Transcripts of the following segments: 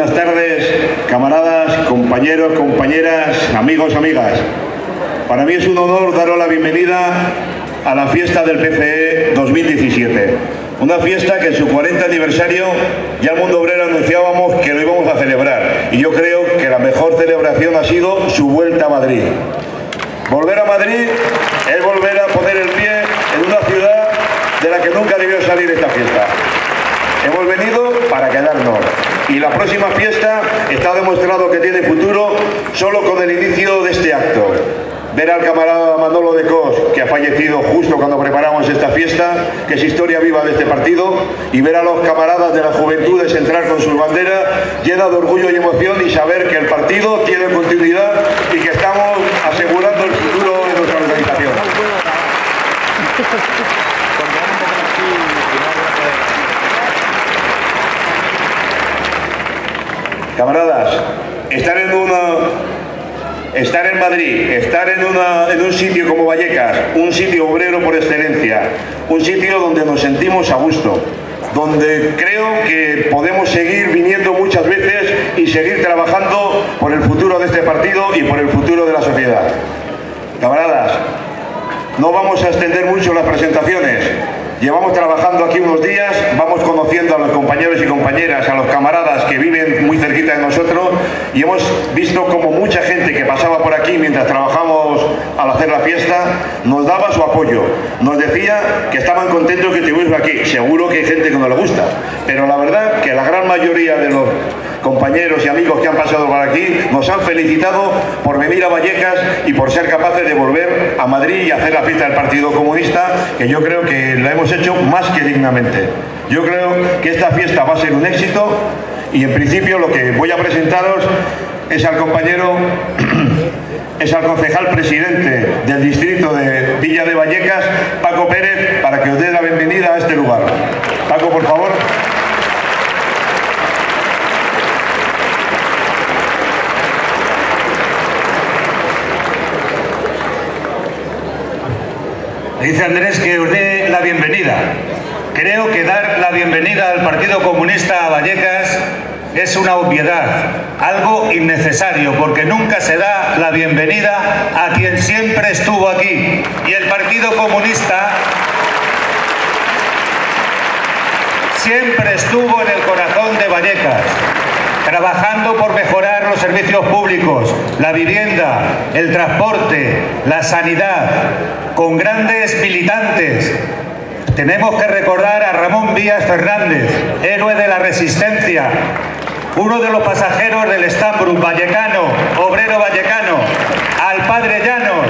buenas tardes, camaradas, compañeros, compañeras, amigos, amigas. Para mí es un honor daros la bienvenida a la fiesta del PCE 2017. Una fiesta que en su 40 aniversario ya el mundo obrero anunciábamos que lo íbamos a celebrar. Y yo creo que la mejor celebración ha sido su vuelta a Madrid. Volver a Madrid es volver a poner el pie en una ciudad de la que nunca debió salir esta fiesta. Hemos venido para quedarnos y la próxima fiesta está demostrado que tiene futuro solo con el inicio de este acto. Ver al camarada Manolo de Cos, que ha fallecido justo cuando preparamos esta fiesta, que es historia viva de este partido, y ver a los camaradas de la juventud entrar con sus banderas llena de orgullo y emoción y saber que el partido tiene continuidad y que estamos asegurando el futuro de nuestra organización. Camaradas, estar en una estar en Madrid, estar en, en, un sitio como Vallecas, un sitio obrero por excelencia, un sitio donde nos sentimos a gusto, donde creo que podemos seguir viniendo muchas veces y seguir trabajando por el futuro de este partido y por el futuro de la sociedad. Camaradas, no vamos a extender mucho las presentaciones, Llevamos trabajando aquí unos días, vamos conociendo a los compañeros y compañeras, a los camaradas que viven muy cerquita de nosotros y hemos visto como mucha gente que pasaba por aquí mientras trabajamos al hacer la fiesta nos daba su apoyo. Nos decía que estaban contentos que estuviéramos aquí. Seguro que hay gente que no le gusta, pero la verdad que la gran mayoría de los compañeros y amigos que han pasado por aquí nos han felicitado por venir a Vallecas y por ser capaces de volver a Madrid y hacer la fiesta del Partido Comunista, que yo creo que la hemos hecho más que dignamente. Yo creo que esta fiesta va a ser un éxito y en principio lo que voy a presentaros es al compañero, es al concejal presidente del distrito de Villa de Vallecas, Paco Pérez, para que os dé la bienvenida a este lugar. Paco, por favor. Dice Andrés que os dé la bienvenida. Creo que dar la bienvenida al Partido Comunista a Vallecas es una obviedad, algo innecesario, porque nunca se da la bienvenida a quien siempre estuvo aquí. Y el Partido Comunista siempre estuvo en el corazón de Vallecas trabajando por mejorar los servicios públicos, la vivienda, el transporte, la sanidad, con grandes militantes. Tenemos que recordar a Ramón Díaz Fernández, héroe de la resistencia, uno de los pasajeros del Stambrum vallecano, obrero vallecano, al padre Llanos,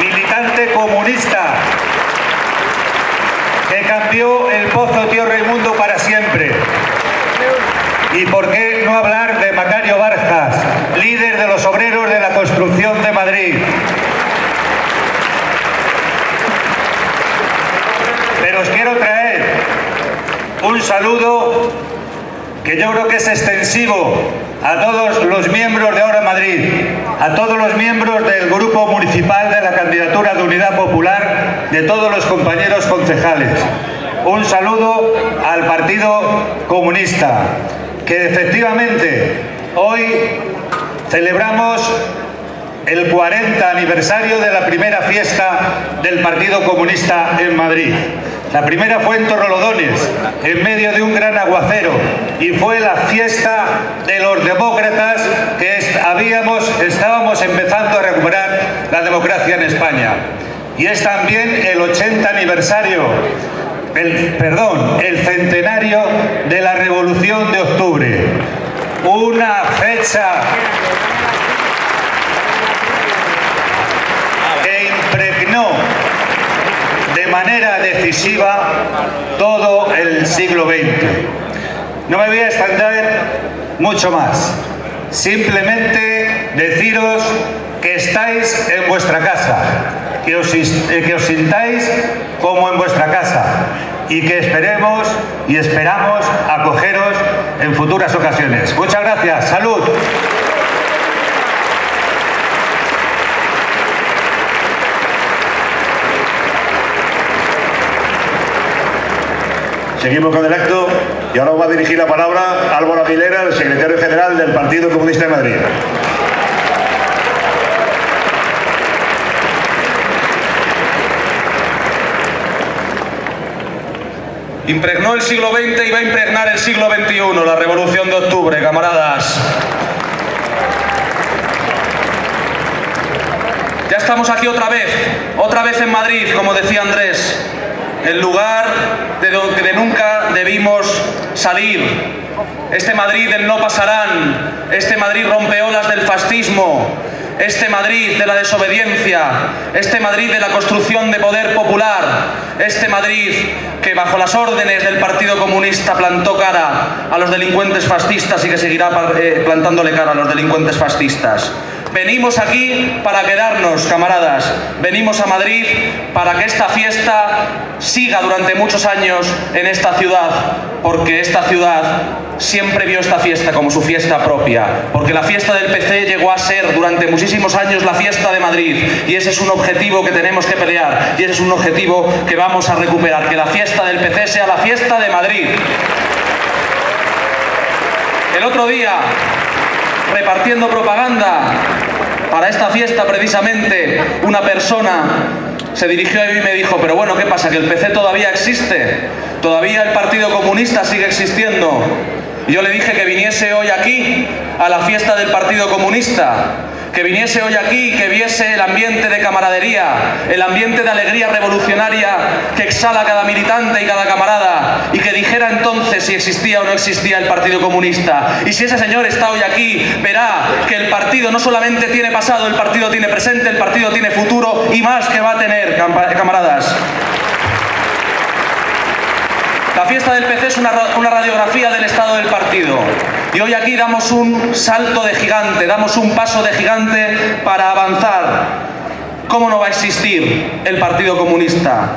militante comunista, que cambió el pozo Tío Raimundo para siempre. ¿Y por qué no hablar de Macario Barjas, líder de los obreros de la construcción de Pero os quiero traer un saludo que yo creo que es extensivo a todos los miembros de Ahora Madrid, a todos los miembros del Grupo Municipal de la Candidatura de Unidad Popular, de todos los compañeros concejales. Un saludo al Partido Comunista, que efectivamente hoy celebramos el 40 aniversario de la primera fiesta del Partido Comunista en Madrid. La primera fue en Torrelodones, en medio de un gran aguacero, y fue la fiesta de los demócratas que estábamos empezando a recuperar la democracia en España. Y es también el 80 aniversario el, perdón, el centenario de la Revolución de Octubre. Una fecha que impregnó de manera decisiva todo el siglo XX. No me voy a extender mucho más. Simplemente deciros que estáis en vuestra casa, que os, eh, que os sintáis como en vuestra casa y que esperemos y esperamos acogeros en futuras ocasiones. Muchas gracias. Salud. Seguimos con el acto. Y ahora va a dirigir la palabra Álvaro Aguilera, el secretario general del Partido Comunista de Madrid. Impregnó el siglo XX y va a impregnar el siglo XXI, la Revolución de Octubre, camaradas. Ya estamos aquí otra vez, otra vez en Madrid, como decía Andrés, el lugar de donde nunca debimos salir. Este Madrid del no pasarán, este Madrid rompeolas del fascismo, este Madrid de la desobediencia, este Madrid de la construcción de poder popular, este Madrid que bajo las órdenes del Partido Comunista plantó cara a los delincuentes fascistas y que seguirá eh, plantándole cara a los delincuentes fascistas. Venimos aquí para quedarnos, camaradas. Venimos a Madrid para que esta fiesta siga durante muchos años en esta ciudad, porque esta ciudad siempre vio esta fiesta como su fiesta propia, porque la fiesta del PC llegó a ser durante muchísimos años la fiesta de Madrid, y ese es un objetivo que tenemos que pelear, y ese es un objetivo que vamos a recuperar, que la fiesta del PC sea la fiesta de Madrid. El otro día repartiendo propaganda para esta fiesta precisamente, una persona se dirigió a mí y me dijo, pero bueno, ¿qué pasa? ¿Que el PC todavía existe? ¿Todavía el Partido Comunista sigue existiendo? Y yo le dije que viniese hoy aquí a la fiesta del Partido Comunista que viniese hoy aquí que viese el ambiente de camaradería, el ambiente de alegría revolucionaria que exhala cada militante y cada camarada y que dijera entonces si existía o no existía el Partido Comunista. Y si ese señor está hoy aquí, verá que el partido no solamente tiene pasado, el partido tiene presente, el partido tiene futuro y más que va a tener, camaradas. La fiesta del PC es una, una radiografía del estado del partido. Y hoy aquí damos un salto de gigante, damos un paso de gigante para avanzar. ¿Cómo no va a existir el Partido Comunista?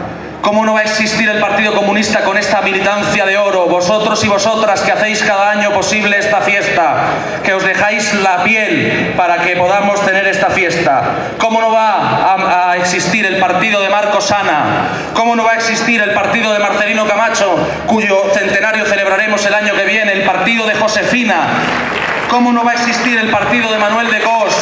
¿Cómo no va a existir el Partido Comunista con esta militancia de oro? Vosotros y vosotras que hacéis cada año posible esta fiesta, que os dejáis la piel para que podamos tener esta fiesta. ¿Cómo no va a, existir el partido de Marco Sana? ¿Cómo no va a existir el partido de Marcelino Camacho, cuyo centenario celebraremos el año que viene? El partido de Josefina. ¿Cómo no va a existir el partido de Manuel de Cos?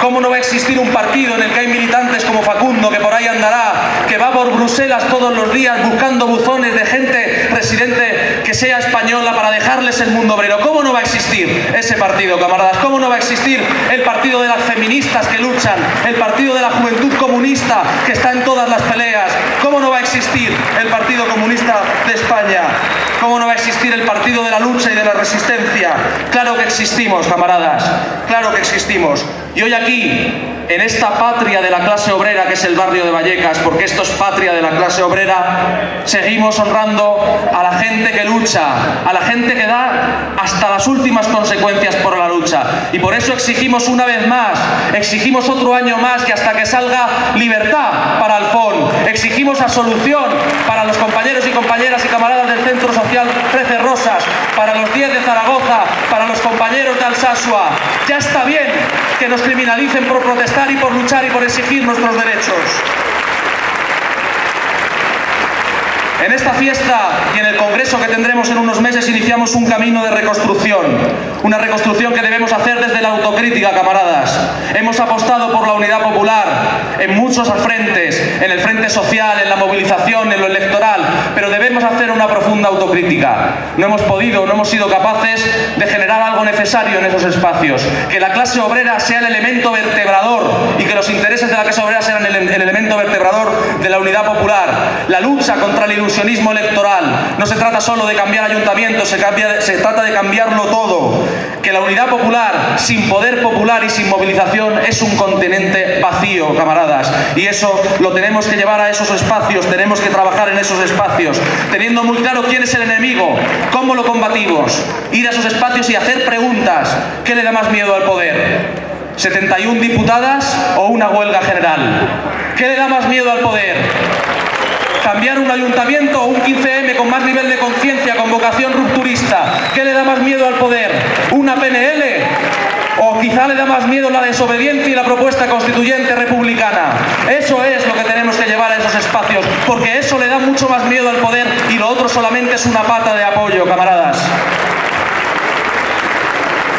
¿Cómo no va a existir un partido en el que hay militantes como Facundo, que por ahí andará, que va por Bruselas todos los días buscando buzones de gente residente que sea española para dejarles el mundo obrero? ¿Cómo no va a existir ese partido, camaradas? ¿Cómo no va a existir el partido de las feministas que luchan, el partido de la juventud comunista que está en todas las peleas? ¿Cómo no va a existir el Partido Comunista de España? ¿Cómo no va a existir el partido de la lucha y de la resistencia? Claro que existimos, camaradas, claro que existimos. Y hoy aquí, en esta patria de la clase obrera que es el barrio de Vallecas, porque esto es patria de la clase obrera, seguimos honrando a la gente que lucha, a la gente que da hasta las últimas consecuencias por la lucha. Y por eso exigimos una vez más, exigimos otro año más que hasta que salga libertad para Alfón, exigimos a solución para los compañeros y compañeras y camaradas del Centro Social 13 Rosas, para los 10 de Zaragoza, para los compañeros de Alsasua. Ya está bien que nos criminalicen por protestar y por luchar y por exigir nuestros derechos. En esta fiesta y en el congreso que tendremos en unos meses iniciamos un camino de reconstrucción, una reconstrucción que debemos hacer desde la autocrítica, camaradas. Hemos apostado por la unidad popular en muchos frentes, en el frente social, en la movilización, en lo electoral, pero debemos hacer una profunda autocrítica. No hemos podido, no hemos sido capaces de generar algo necesario en esos espacios, que la clase obrera sea el elemento vertebrador y que los intereses de la clase obrera sean el, elemento vertebrador de la unidad popular, la lucha contra la ilusión electoral. No se trata solo de cambiar ayuntamientos, se, se trata de cambiarlo todo. Que la unidad popular, sin poder popular y sin movilización, es un continente vacío, camaradas. Y eso lo tenemos que llevar a esos espacios, tenemos que trabajar en esos espacios, teniendo muy claro quién es el enemigo, cómo lo combatimos, ir a esos espacios y hacer preguntas. ¿Qué le da más miedo al poder? ¿71 diputadas o una huelga general? ¿Qué le da más miedo al poder? Cambiar un ayuntamiento o un 15M con más nivel de conciencia, con vocación rupturista. ¿Qué le da más miedo al poder? ¿Una PNL? ¿O quizá le da más miedo la desobediencia y la propuesta constituyente republicana? Eso es lo que tenemos que llevar a esos espacios, porque eso le da mucho más miedo al poder y lo otro solamente es una pata de apoyo, camaradas.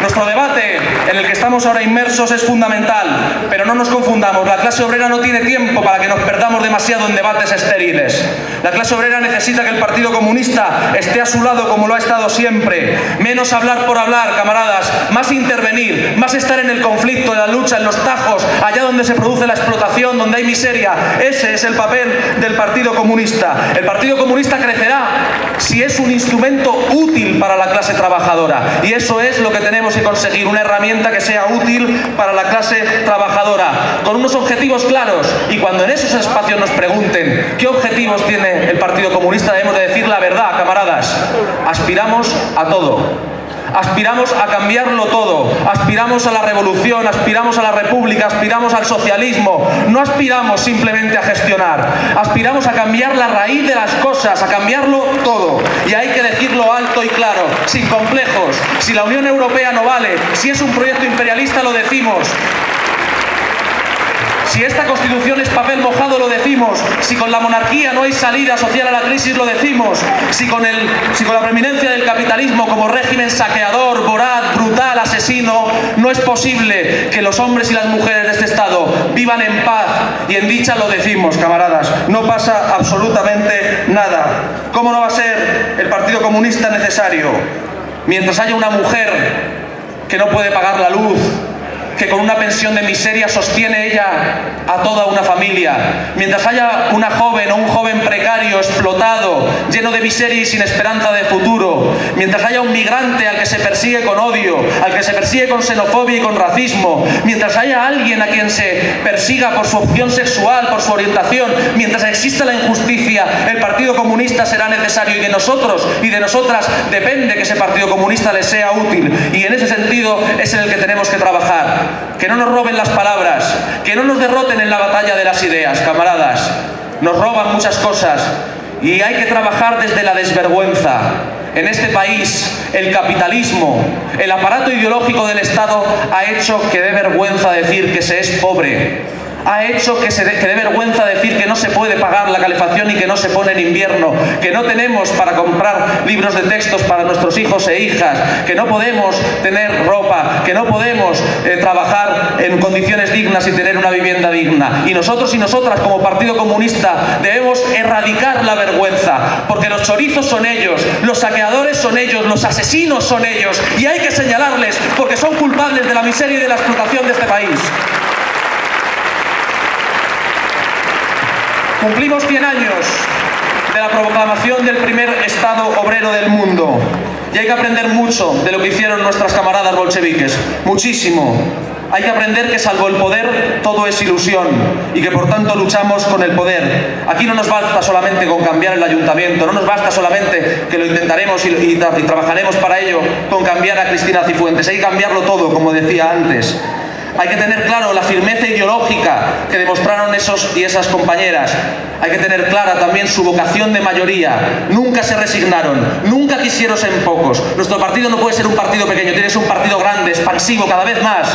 Nuestro debate en el que estamos ahora inmersos es fundamental, pero no nos confundamos. La clase obrera no tiene tiempo para que nos perdamos demasiado en debates estériles. La clase obrera necesita que el Partido Comunista esté a su lado como lo ha estado siempre. Menos hablar por hablar, camaradas, más intervenir, más estar en el conflicto, en la lucha, en los tajos, allá donde se produce la explotación, donde hay miseria. Ese es el papel del Partido Comunista. El Partido Comunista crecerá si es un instrumento útil para la clase trabajadora. Y eso es lo que tenemos y conseguir una herramienta que sea útil para la clase trabajadora, con unos objetivos claros. Y cuando en esos espacios nos pregunten qué objetivos tiene el Partido Comunista, debemos de decir la verdad, camaradas. Aspiramos a todo. Aspiramos a cambiarlo todo, aspiramos a la revolución, aspiramos a la república, aspiramos al socialismo, no aspiramos simplemente a gestionar, aspiramos a cambiar la raíz de las cosas, a cambiarlo todo. Y hay que decirlo alto y claro, sin complejos. Si la Unión Europea no vale, si es un proyecto imperialista lo decimos, si esta constitución es papel mojado, lo decimos. Si con la monarquía no hay salida social a la crisis, lo decimos. Si con, la preeminencia del capitalismo como régimen saqueador, voraz, brutal, asesino, no es posible que los hombres y las mujeres de este Estado vivan en paz y en dicha, lo decimos, camaradas. No pasa absolutamente nada. ¿Cómo no va a ser el Partido Comunista necesario? Mientras haya una mujer que no puede pagar la luz, que con una pensión de miseria sostiene ella a toda una familia. Mientras haya una joven o un joven precario, explotado, lleno de miseria y sin esperanza de futuro. Mientras haya un migrante al que se persigue con odio, al que se persigue con xenofobia y con racismo. Mientras haya alguien a quien se persiga por su opción sexual, por su orientación. Mientras exista la injusticia, el Partido Comunista será necesario y de nosotros y de nosotras depende que ese Partido Comunista le sea útil. Y en ese sentido es en el que tenemos que trabajar que no nos roben las palabras, que no nos derroten en la batalla de las ideas, camaradas. Nos roban muchas cosas y hay que trabajar desde la desvergüenza. En este país, el capitalismo, el aparato ideológico del Estado ha hecho que dé vergüenza decir que se es pobre ha hecho que, se dé vergüenza decir que no se puede pagar la calefacción y que no se pone en invierno, que no tenemos para comprar libros de textos para nuestros hijos e hijas, que no podemos tener ropa, que no podemos eh, trabajar en condiciones dignas y tener una vivienda digna. Y nosotros y nosotras como Partido Comunista debemos erradicar la vergüenza, porque los chorizos son ellos, los saqueadores son ellos, los asesinos son ellos, y hay que señalarles porque son culpables de la miseria y de la explotación de este país. Cumplimos 100 años de la proclamación del primer Estado obrero del mundo. Y hay que aprender mucho de lo que hicieron nuestras camaradas bolcheviques. Muchísimo. Hay que aprender que salvo el poder, todo es ilusión y que por tanto luchamos con el poder. Aquí no nos basta solamente con cambiar el ayuntamiento, no nos basta solamente que lo intentaremos y, y trabajaremos para ello con cambiar a Cristina Cifuentes. Hay que cambiarlo todo, como decía antes. Hay que tener claro la firmeza ideológica que demostraron esos y esas compañeras. Hay que tener clara también su vocación de mayoría. Nunca se resignaron, nunca quisieron ser pocos. Nuestro partido no puede ser un partido pequeño, tiene que ser un partido grande, expansivo, cada vez más.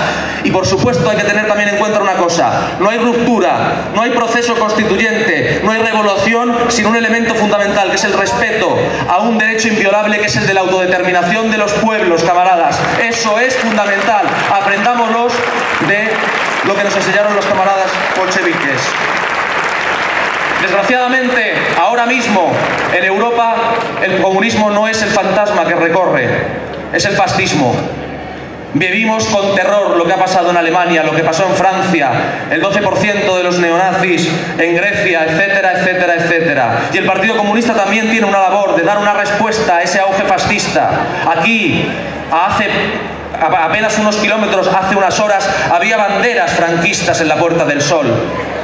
Y por supuesto hay que tener también en cuenta una cosa. No hay ruptura, no hay proceso constituyente, no hay revolución sin un elemento fundamental que es el respeto a un derecho inviolable que es el de la autodeterminación de los pueblos, camaradas. Eso es fundamental. Aprendámoslos que nos enseñaron los camaradas bolcheviques. Desgraciadamente, ahora mismo en Europa el comunismo no es el fantasma que recorre, es el fascismo. Vivimos con terror lo que ha pasado en Alemania, lo que pasó en Francia, el 12% de los neonazis en Grecia, etcétera, etcétera, etcétera. Y el Partido Comunista también tiene una labor de dar una respuesta a ese auge fascista. Aquí, hace apenas unos kilómetros, hace unas horas, había banderas franquistas en la Puerta del Sol.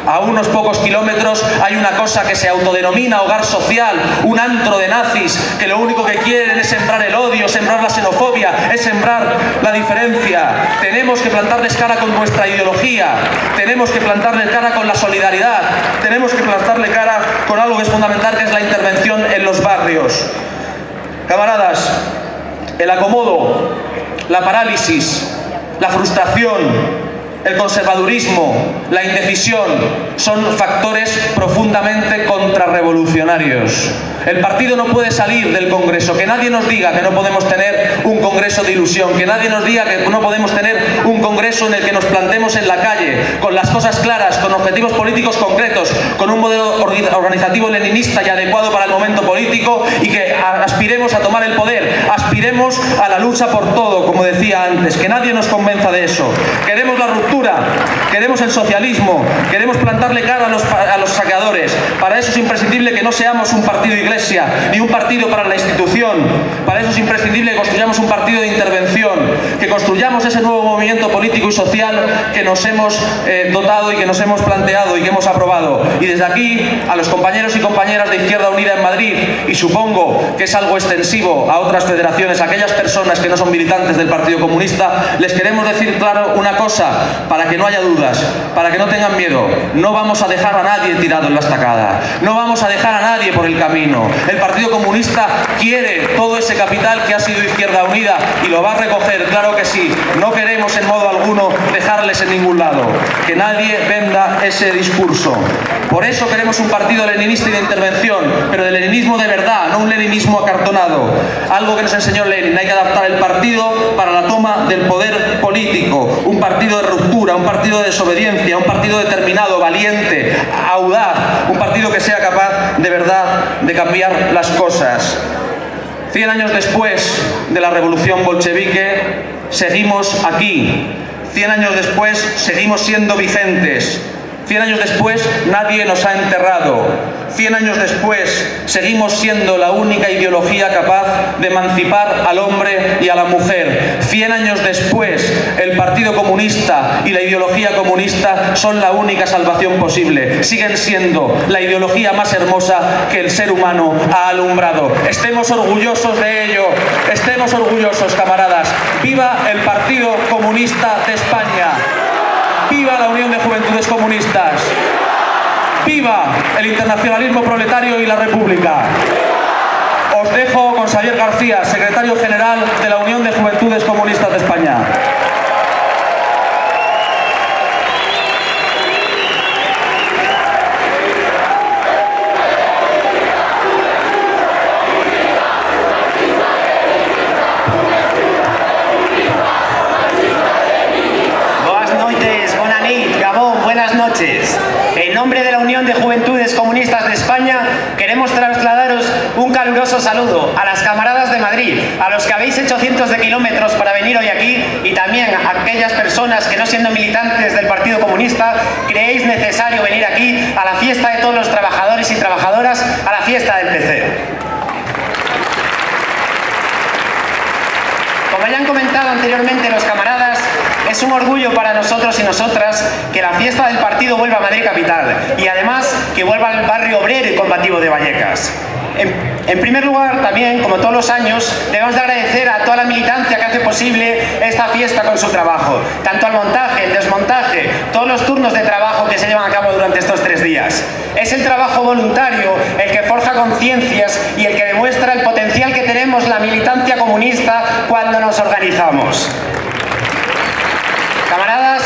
A unos pocos kilómetros hay una cosa que se autodenomina hogar social, un antro de nazis que lo único que quieren es sembrar el odio, sembrar la xenofobia, es sembrar la diferencia. Tenemos que plantarles cara con nuestra ideología, tenemos que plantarles cara con la solidaridad, tenemos que plantarle cara con algo que es fundamental, que es la intervención en los barrios. Camaradas, el acomodo la parálisis, la frustración, el conservadurismo, la indecisión son factores profundamente contrarrevolucionarios. El partido no puede salir del Congreso, que nadie nos diga que no podemos tener un Congreso de ilusión, que nadie nos diga que no podemos tener un Congreso en el que nos plantemos en la calle, con las cosas claras, con objetivos políticos concretos, con un modelo organizativo leninista y adecuado para el momento político y que aspiremos a tomar el poder, aspiremos a la lucha por todo, como decía antes, que nadie nos convenza de eso. Queremos la ruptura, queremos el socialismo, queremos plantarle cara a los, a los saqueadores. Para eso es imprescindible que no seamos un partido iglesia, ni un partido para la institución. Para eso es imprescindible que construyamos un partido de intervención, que construyamos ese nuevo movimiento político y social que nos hemos eh, dotado y que nos hemos planteado y que hemos aprobado. Y desde aquí, a los compañeros y compañeras de Izquierda Unida en Madrid, y supongo que es algo extensivo a otras federaciones, aquellas personas que no son militantes del Partido Comunista, les queremos decir claro una cosa, para que no haya dudas, para que no tengan miedo. No vamos a dejar a nadie tirado en la estacada. No vamos a dejar a nadie por el camino. El Partido Comunista quiere todo ese capital que ha sido Izquierda Unida y lo va a recoger, claro que sí. No queremos en modo alguno dejarles en ningún lado. Que nadie venda ese discurso. Por eso queremos un partido leninista y de intervención, pero de leninismo de verdad, no un leninismo acartonado. Algo que nos enseñó Lenin. Hay que adaptar el partido para la toma del poder político. Un partido de ruptura, un partido de desobediencia, un partido determinado, valiente, audaz. Un partido que sea capaz de verdad de cambiar las cosas. Cien años después de la revolución bolchevique, seguimos aquí. Cien años después, seguimos siendo vigentes. Cien años después, nadie nos ha enterrado. Cien años después, seguimos siendo la única ideología capaz de emancipar al hombre y a la mujer. Cien años después, el Partido Comunista y la ideología comunista son la única salvación posible. Siguen siendo la ideología más hermosa que el ser humano ha alumbrado. Estemos orgullosos de ello. Estemos orgullosos, camaradas. ¡Viva el Partido Comunista de España! ¡Viva la Unión de Juventudes Comunistas! ¡Viva el internacionalismo proletario y la República! Os dejo con Xavier García, secretario general de la Unión de Juventudes Comunistas de España. saludo a las camaradas de Madrid, a los que habéis hecho cientos de kilómetros para venir hoy aquí y aquellas personas que no siendo militantes del Partido Comunista creéis necesario venir aquí a la fiesta de todos los trabajadores y trabajadoras, a la fiesta del PC. Como ya han comentado anteriormente los camaradas, es un orgullo para nosotros y nosotras que la fiesta del partido vuelva a Madrid Capital y además que vuelva al barrio obrero y combativo de Vallecas. En, primer lugar, también, como todos los años, debemos de agradecer a toda la militancia que hace posible esta fiesta con su trabajo. Tanto al montaje, el desmontaje, todos los turnos de trabajo que se llevan a cabo durante estos tres días. Es el trabajo voluntario el que forja conciencias y el que demuestra el potencial que tenemos la militancia comunista cuando nos organizamos. Camaradas,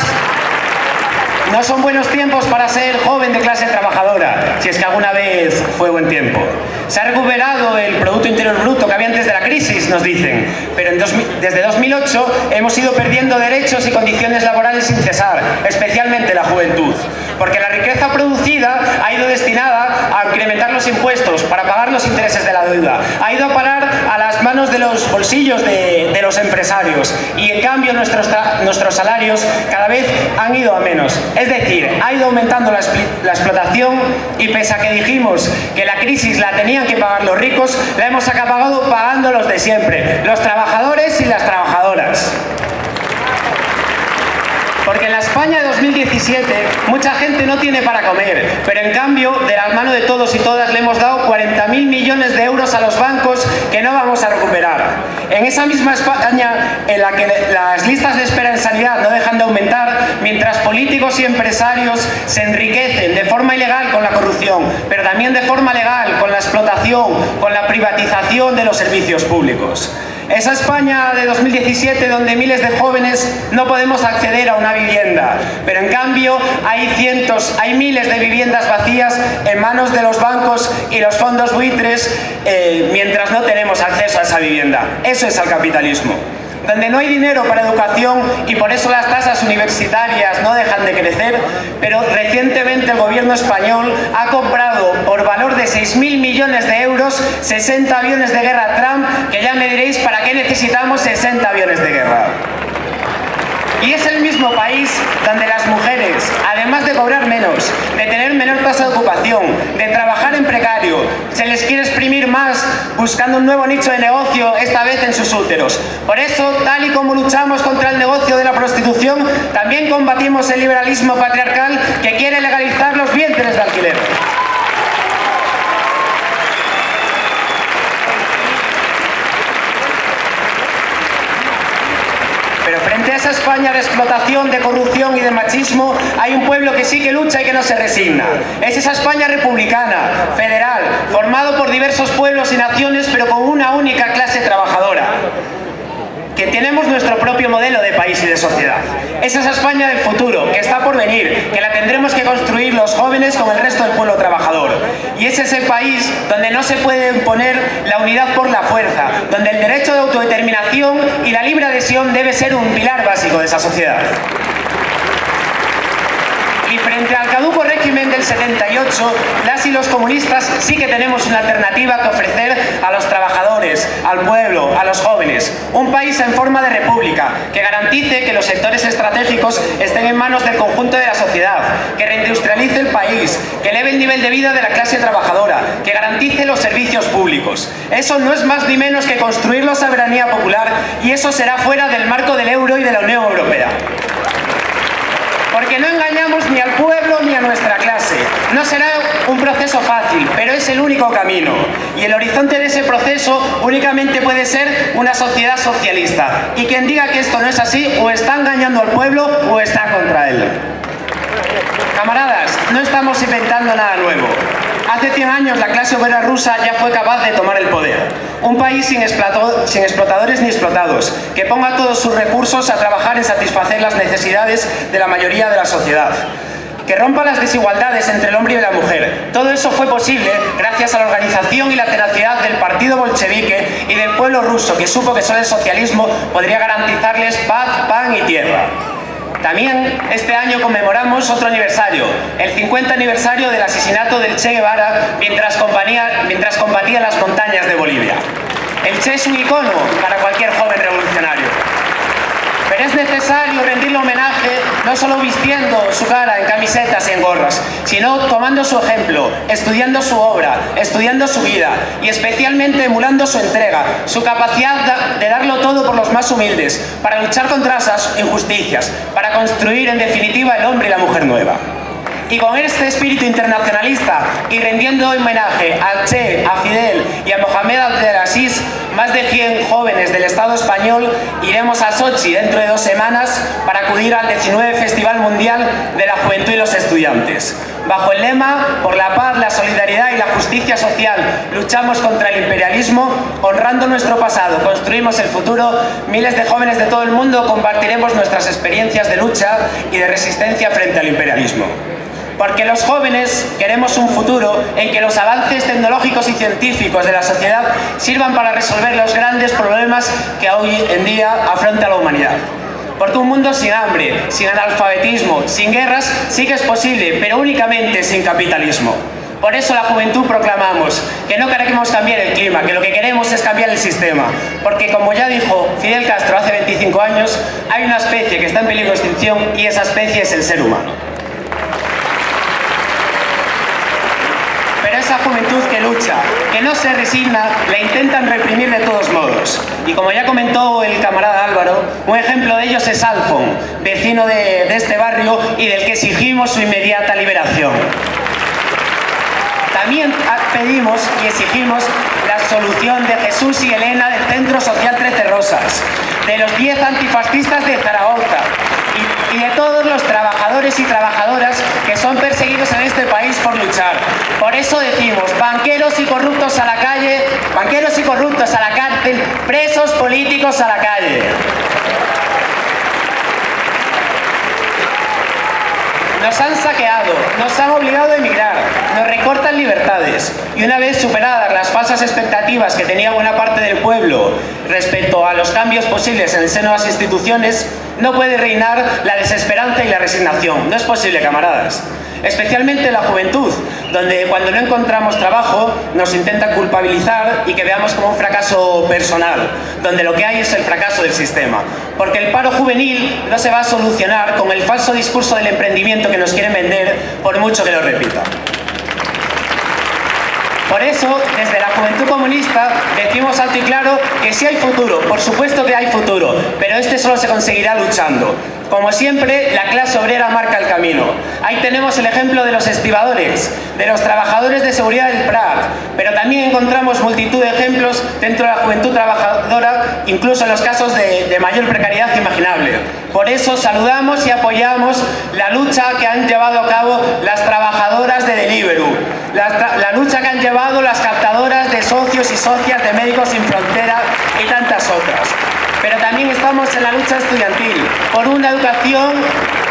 no son buenos tiempos para ser joven de clase trabajadora, si es que alguna vez fue buen tiempo. Se ha recuperado el Producto Interior Bruto que había antes de la crisis, nos dicen, pero desde 2008 hemos ido perdiendo derechos y condiciones laborales sin cesar, especialmente la juventud, porque la riqueza producida ha ido destinada a incrementar los impuestos para pagar los intereses de la deuda, ha ido a parar a las manos de los bolsillos de, los empresarios y en cambio nuestros, nuestros salarios cada vez han ido a menos. Es decir, ha ido aumentando la, explotación y pese a que dijimos que la crisis la tenía que pagar los ricos, la hemos acabado pagando los de siempre, los trabajadores y las trabajadoras. Porque en la España de 2017 mucha gente no tiene para comer, pero en cambio, de la mano de todos y todas, le hemos dado 40.000 millones de euros a los bancos que no vamos a recuperar. En esa misma España en la que las listas de espera en sanidad no dejan de aumentar, mientras políticos y empresarios se enriquecen de forma ilegal con la corrupción, pero también de forma legal con la explotación, con la privatización de los servicios públicos. Esa España de 2017 donde miles de jóvenes no podemos acceder a una vivienda, pero en cambio hay cientos, hay miles de viviendas vacías en manos de los bancos y los fondos buitres eh, mientras no tenemos acceso a esa vivienda. Eso es el capitalismo donde no hay dinero para educación y por eso las tasas universitarias no dejan de crecer, pero recientemente el gobierno español ha comprado por valor de 6.000 millones de euros 60 aviones de guerra Trump, que ya me diréis para qué necesitamos 60 aviones de guerra. Y es el mismo país donde las mujeres, además de cobrar menos, de tener menor tasa de ocupación, de trabajar en precario, se les quiere exprimir más buscando un nuevo nicho de negocio, esta vez en sus úteros. Por eso, tal y como luchamos contra el negocio de la prostitución, también combatimos el liberalismo patriarcal que quiere legalizar los vientres de alquiler. Pero frente a esa España de explotación, de corrupción y de machismo, hay un pueblo que sí que lucha y que no se resigna. Es esa España republicana, federal, formado por diversos pueblos y naciones, pero con una única clase trabajadora que tenemos nuestro propio modelo de país y de sociedad. Es esa España del futuro, que está por venir, que la tendremos que construir los jóvenes con el resto del pueblo trabajador. Y es ese país donde no se puede imponer la unidad por la fuerza, donde el derecho de autodeterminación y la libre adhesión debe ser un pilar básico de esa sociedad. Y frente al caduco régimen del 78, las y los comunistas sí que tenemos una alternativa que ofrecer a los trabajadores, al pueblo, a los jóvenes. Un país en forma de república, que garantice que los sectores estratégicos estén en manos del conjunto de la sociedad, que reindustrialice el país, que eleve el nivel de vida de la clase trabajadora, que garantice los servicios públicos. Eso no es más ni menos que construir la soberanía popular y eso será fuera del marco del euro y de la Unión Europea porque no engañamos ni al pueblo ni a nuestra clase. No será un proceso fácil, pero es el único camino. Y el horizonte de ese proceso únicamente puede ser una sociedad socialista. Y quien diga que esto no es así, o está engañando al pueblo o está contra él. Camaradas, no estamos inventando nada nuevo. Hace 100 años la clase obrera rusa ya fue capaz de tomar el poder. Un país sin, sin, explotadores ni explotados, que ponga todos sus recursos a trabajar en satisfacer las necesidades de la mayoría de la sociedad que rompa las desigualdades entre el hombre y la mujer. Todo eso fue posible gracias a la organización y la tenacidad del partido bolchevique y del pueblo ruso que supo que solo el socialismo podría garantizarles paz, pan y tierra. También este año conmemoramos otro aniversario, el 50 aniversario del asesinato del Che Guevara mientras, combatía las montañas de Bolivia. El Che es un icono para cualquier joven revolucionario. Pero es necesario rendirle homenaje no solo vistiendo su cara en camisetas y en gorras, sino tomando su ejemplo, estudiando su obra, estudiando su vida y especialmente emulando su entrega, su capacidad de darlo todo por los más humildes, para luchar contra esas injusticias, para construir en definitiva el hombre y la mujer nueva. Y con este espíritu internacionalista y rendiendo homenaje a Che, a Fidel y a Mohamed más de 100 jóvenes del Estado español iremos a Sochi dentro de dos semanas para acudir al 19 Festival Mundial de la Juventud y los Estudiantes. Bajo el lema Por la paz, la solidaridad y la justicia social luchamos contra el imperialismo, honrando nuestro pasado, construimos el futuro, miles de jóvenes de todo el mundo compartiremos nuestras experiencias de lucha y de resistencia frente al imperialismo porque los jóvenes queremos un futuro en que los avances tecnológicos y científicos de la sociedad sirvan para resolver los grandes problemas que hoy en día afronta la humanidad. Porque un mundo sin hambre, sin analfabetismo, sin guerras, sí que es posible, pero únicamente sin capitalismo. Por eso la juventud proclamamos que no queremos cambiar el clima, que lo que queremos es cambiar el sistema. Porque como ya dijo Fidel Castro hace 25 años, hay una especie que está en peligro de extinción y esa especie es el ser humano. Esa juventud que lucha, que no se resigna, la intentan reprimir de todos modos. Y como ya comentó el camarada Álvaro, un ejemplo de ellos es Alfon, vecino de, este barrio y del que exigimos su inmediata liberación. También pedimos y exigimos la solución de Jesús y Elena del Centro Social Trece Rosas, de los 10 antifascistas de Zaragoza y, de todos los trabajadores y trabajadoras que son perseguidos en este país por luchar. Por eso decimos, banqueros y corruptos a la calle, banqueros y corruptos a la cárcel, presos políticos a la calle. Nos han saqueado, nos han obligado a emigrar, nos recortan libertades y una vez superadas las falsas expectativas que tenía buena parte del pueblo respecto a los cambios posibles en el seno de las instituciones, no puede reinar la desesperanza y la resignación. No es posible, camaradas especialmente la juventud, donde cuando no encontramos trabajo nos intentan culpabilizar y que veamos como un fracaso personal, donde lo que hay es el fracaso del sistema. Porque el paro juvenil no se va a solucionar con el falso discurso del emprendimiento que nos quieren vender, por mucho que lo repita. Por eso, desde la Juventud Comunista, decimos alto y claro que sí hay futuro, por supuesto que hay futuro, pero este solo se conseguirá luchando. Como siempre, la clase obrera marca el camino. Ahí tenemos el ejemplo de los estibadores, de los trabajadores de seguridad del Prat, pero también encontramos multitud de ejemplos dentro de la juventud trabajadora, incluso en los casos de, mayor precariedad imaginable. Por eso saludamos y apoyamos la lucha que han llevado a cabo las trabajadoras de Deliveroo, la, lucha que han llevado las captadoras de socios y socias de Médicos Sin Fronteras y tantas otras pero también estamos en la lucha estudiantil por una educación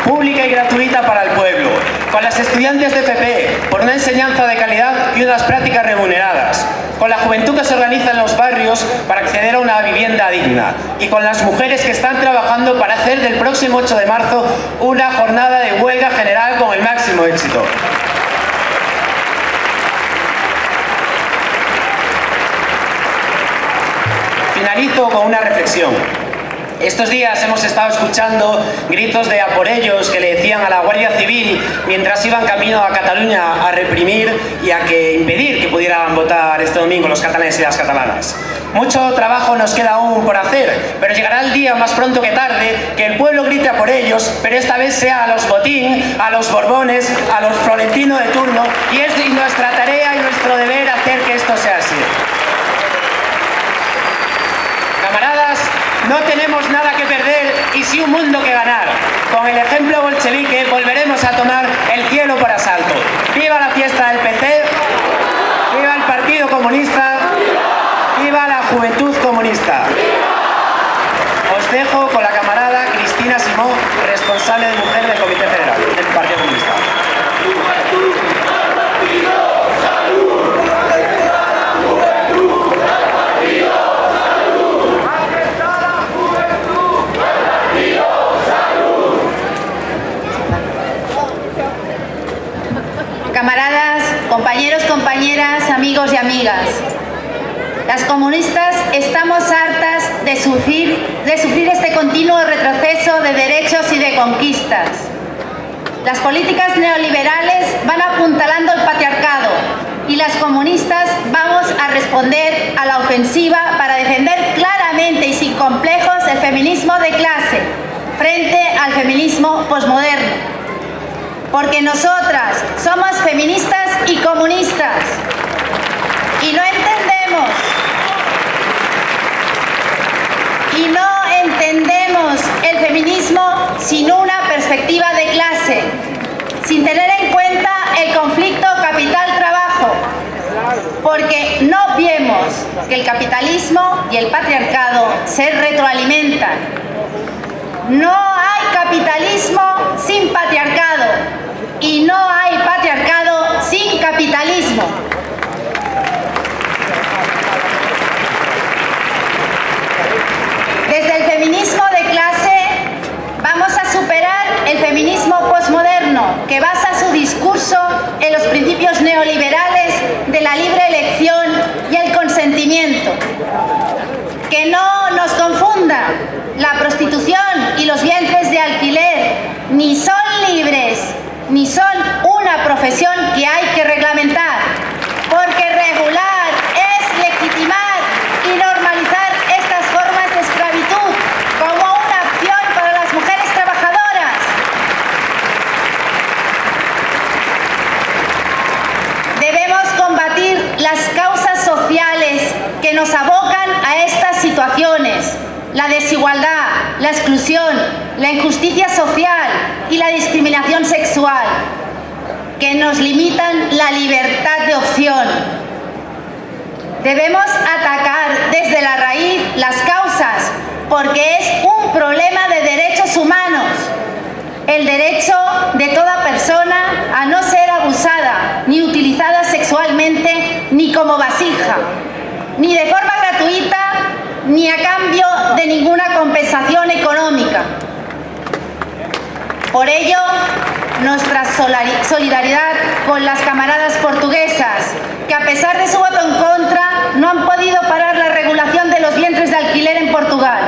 pública y gratuita para el pueblo, con las estudiantes de FP por una enseñanza de calidad y unas prácticas remuneradas, con la juventud que se organiza en los barrios para acceder a una vivienda digna y con las mujeres que están trabajando para hacer del próximo 8 de marzo una jornada de huelga general con el máximo éxito. Finalizo con una reflexión. Estos días hemos estado escuchando gritos de a por ellos que le decían a la Guardia Civil mientras iban camino a Cataluña a reprimir y a que impedir que pudieran votar este domingo los catalanes y las catalanas. Mucho trabajo nos queda aún por hacer, pero llegará el día más pronto que tarde que el pueblo grite a por ellos, pero esta vez sea a los Botín, a los Borbones, a los Florentino de turno, y es nuestra tarea y nuestro deber hacer que esto sea así. No tenemos nada que perder y sí un mundo que ganar. Con el ejemplo bolchevique volveremos a tomar el cielo por asalto. ¡Viva la fiesta del PC! ¡Viva el Partido Comunista! ¡Viva la Juventud Comunista! Os dejo con la camarada Cristina Simón, responsable de mujer del Comité Federal del Partido Comunista. camaradas, compañeros, compañeras, amigos y Las comunistas estamos hartas de sufrir, de sufrir este continuo retroceso de derechos y de conquistas. Las políticas neoliberales van apuntalando el patriarcado y las comunistas vamos a responder a la ofensiva para defender claramente y sin complejos el feminismo de clase frente al feminismo posmoderno. Porque nosotras somos feministas y comunistas y no entendemos y no entendemos el feminismo sin una perspectiva de clase, sin tener en cuenta el conflicto capital-trabajo, porque no vemos que el capitalismo y el patriarcado se retroalimentan. No hay capitalismo sin patriarcado y no hay patriarcado sin capitalismo. Desde el feminismo de clase vamos a superar el feminismo posmoderno que basa su discurso en los principios neoliberales de la libre elección y el consentimiento. Que no nos confunda, la prostitución y los vientres de alquiler ni son libres ni son una profesión que hay que reglamentar, porque regular es legitimar y normalizar estas formas de esclavitud como una opción para las mujeres trabajadoras. Debemos combatir las causas sociales que nos abocan a estas situaciones la desigualdad, la exclusión, la injusticia social y la discriminación sexual, que nos limitan la libertad de opción. Debemos atacar desde la raíz las causas, porque es un problema de derechos humanos. El derecho de toda persona a no ser abusada ni utilizada sexualmente ni como vasija, ni de forma gratuita ni a cambio de ninguna compensación económica. Por ello, nuestra solidaridad con las camaradas portuguesas, que a pesar de su voto en contra, no han podido parar la regulación de los vientres de alquiler en Portugal.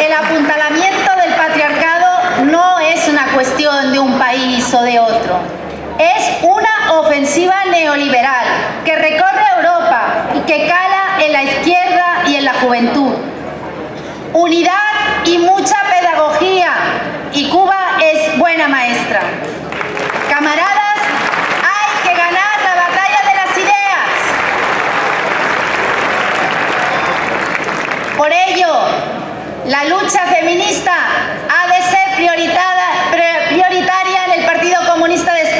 El apuntalamiento del patriarcado no es una cuestión de un país o de otro. Es una ofensiva neoliberal que recorre Europa y que cala en la izquierda y en la juventud. Unidad y mucha pedagogía. Y Cuba es buena maestra. Camaradas, hay que ganar la batalla de las ideas. Por ello, la lucha feminista ha de ser prioritaria en el Partido Comunista de España.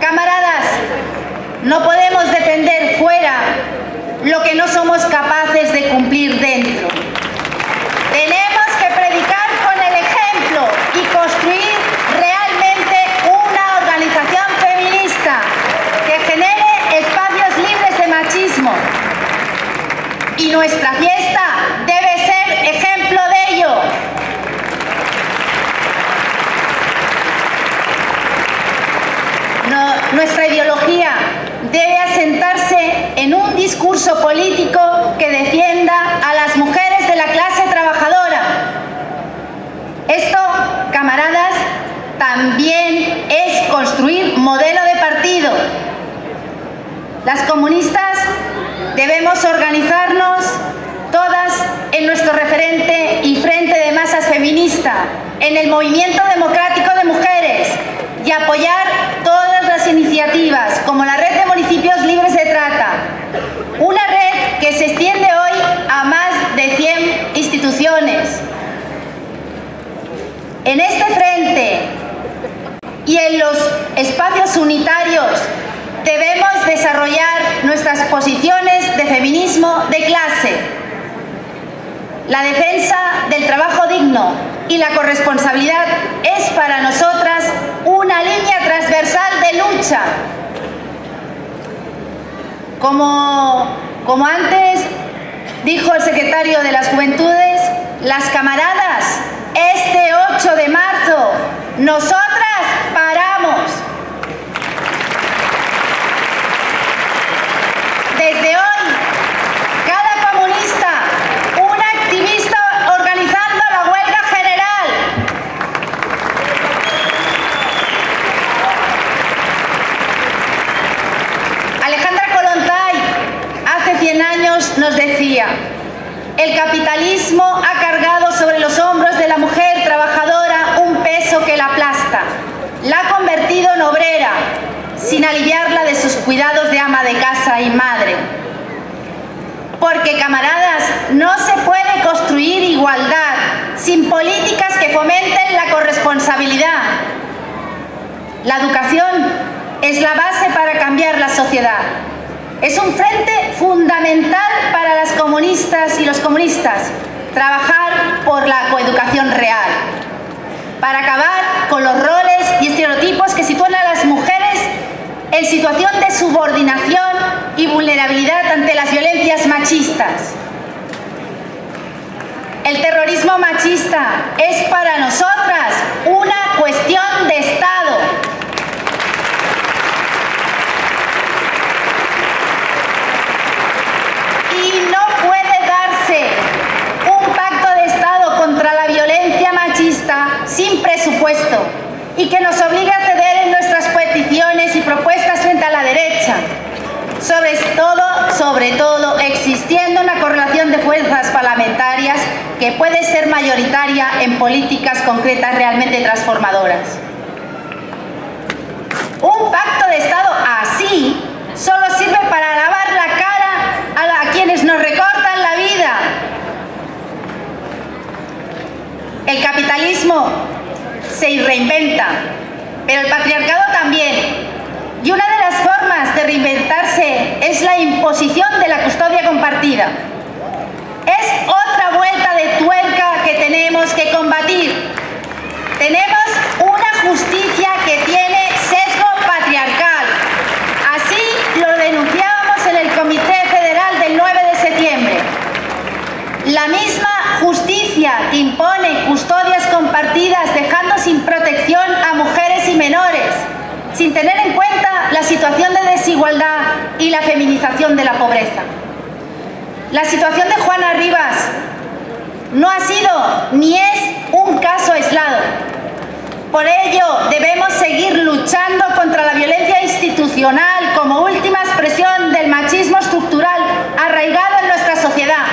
Camaradas, no podemos defender fuera lo que no somos capaces de cumplir dentro. Tenemos que predicar con el ejemplo y construir realmente una organización feminista que genere espacios libres de machismo. Y nuestra fiesta debe ser ejemplo de ello. Nuestra ideología debe asentarse en un discurso político que defienda a las mujeres de la clase trabajadora. Esto, camaradas, también es construir modelo de partido. Las comunistas debemos organizarnos todas en nuestro referente y frente de masas feminista, en el movimiento democrático de mujeres y apoyar como la Red de Municipios Libres de Trata, una red que se extiende hoy a más de 100 instituciones. En este frente y en los espacios unitarios debemos desarrollar nuestras posiciones de feminismo de clase, la defensa del trabajo digno y la corresponsabilidad es para nosotras una línea transversal de lucha. Como, como antes dijo el secretario de las Juventudes, las camaradas, este 8 de marzo, nosotras paramos. Desde hoy, cada comunista, un activista organizando la huelga general. Alejandra Kolontai hace 100 años nos decía, el capitalismo ha cargado sobre los hombros de la mujer trabajadora un peso que la aplasta. La ha convertido en obrera, sin aliviarla de sus cuidados de ama de casa y madre. Porque, camaradas, no se puede construir igualdad sin políticas que fomenten la corresponsabilidad. La educación es la base para cambiar la sociedad. Es un frente fundamental para las comunistas y los comunistas trabajar por la coeducación real, para acabar con los roles y estereotipos que sitúan a las mujeres en situación de subordinación y vulnerabilidad ante las violencias machistas. El terrorismo machista es para nosotras una cuestión de Estado. Y no puede darse un pacto de Estado contra la violencia machista sin presupuesto y que nos obligue a ceder en nuestras peticiones y propuestas frente a la derecha. Sobre todo, sobre todo, existiendo una correlación de fuerzas parlamentarias que puede ser mayoritaria en políticas concretas realmente transformadoras. Un pacto de Estado así solo sirve para lavar la cara a, quienes nos recortan la vida. El capitalismo se reinventa pero el patriarcado también. Y una de las formas de reinventarse es la imposición de la custodia compartida. Es otra vuelta de tuerca que tenemos que combatir. Tenemos una justicia que tiene sesgo patriarcal. Así lo denunciábamos en el Comité Federal del 9 de septiembre. La misma justicia que impone custodias compartidas dejando sin protección a mujeres y menores, sin tener en cuenta la situación de y la feminización de la pobreza. La situación de Juana Rivas no ha sido ni es un caso aislado. Por ello, debemos seguir luchando contra la violencia institucional como última expresión del machismo estructural arraigado en nuestra sociedad.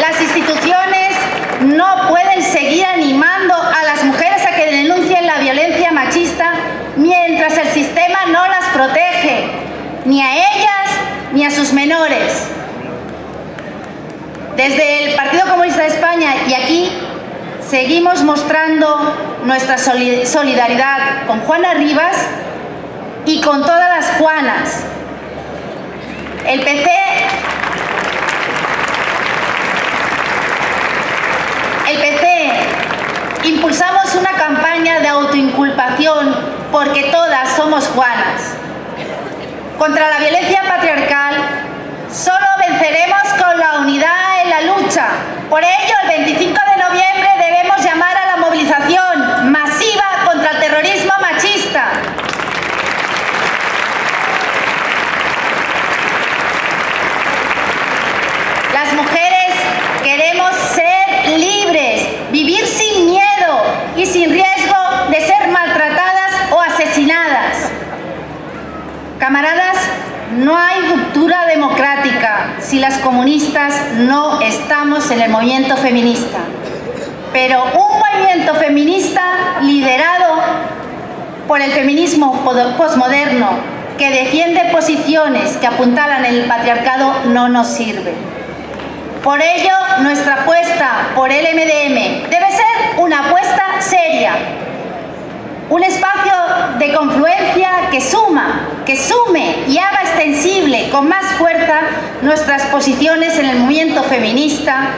Las instituciones no pueden seguir animando a las mujeres a que denuncien la violencia machista mientras el sistema no las protege, ni a ellas ni a sus menores. Desde el Partido Comunista de España y aquí seguimos mostrando nuestra solidaridad con Juana Rivas y con todas las Juanas. El PC el PC impulsamos una campaña de autoinculpación porque todas somos Juanas. Contra la violencia patriarcal solo venceremos con la unidad en la lucha. Por ello, el 25 de noviembre debemos llamar a la movilización masiva contra el terrorismo machista. Las mujeres queremos ser libres, vivir sin miedo y sin riesgo de ser maltratadas o asesinadas. Camaradas, no hay ruptura democrática si las comunistas no estamos en el movimiento feminista. Pero un movimiento feminista liderado por el feminismo posmoderno que defiende posiciones que apuntalan el patriarcado no nos sirve. Por ello, nuestra apuesta por el MDM debe ser una apuesta seria, un espacio de confluencia que suma, que sume y haga extensible con más fuerza nuestras posiciones en el movimiento feminista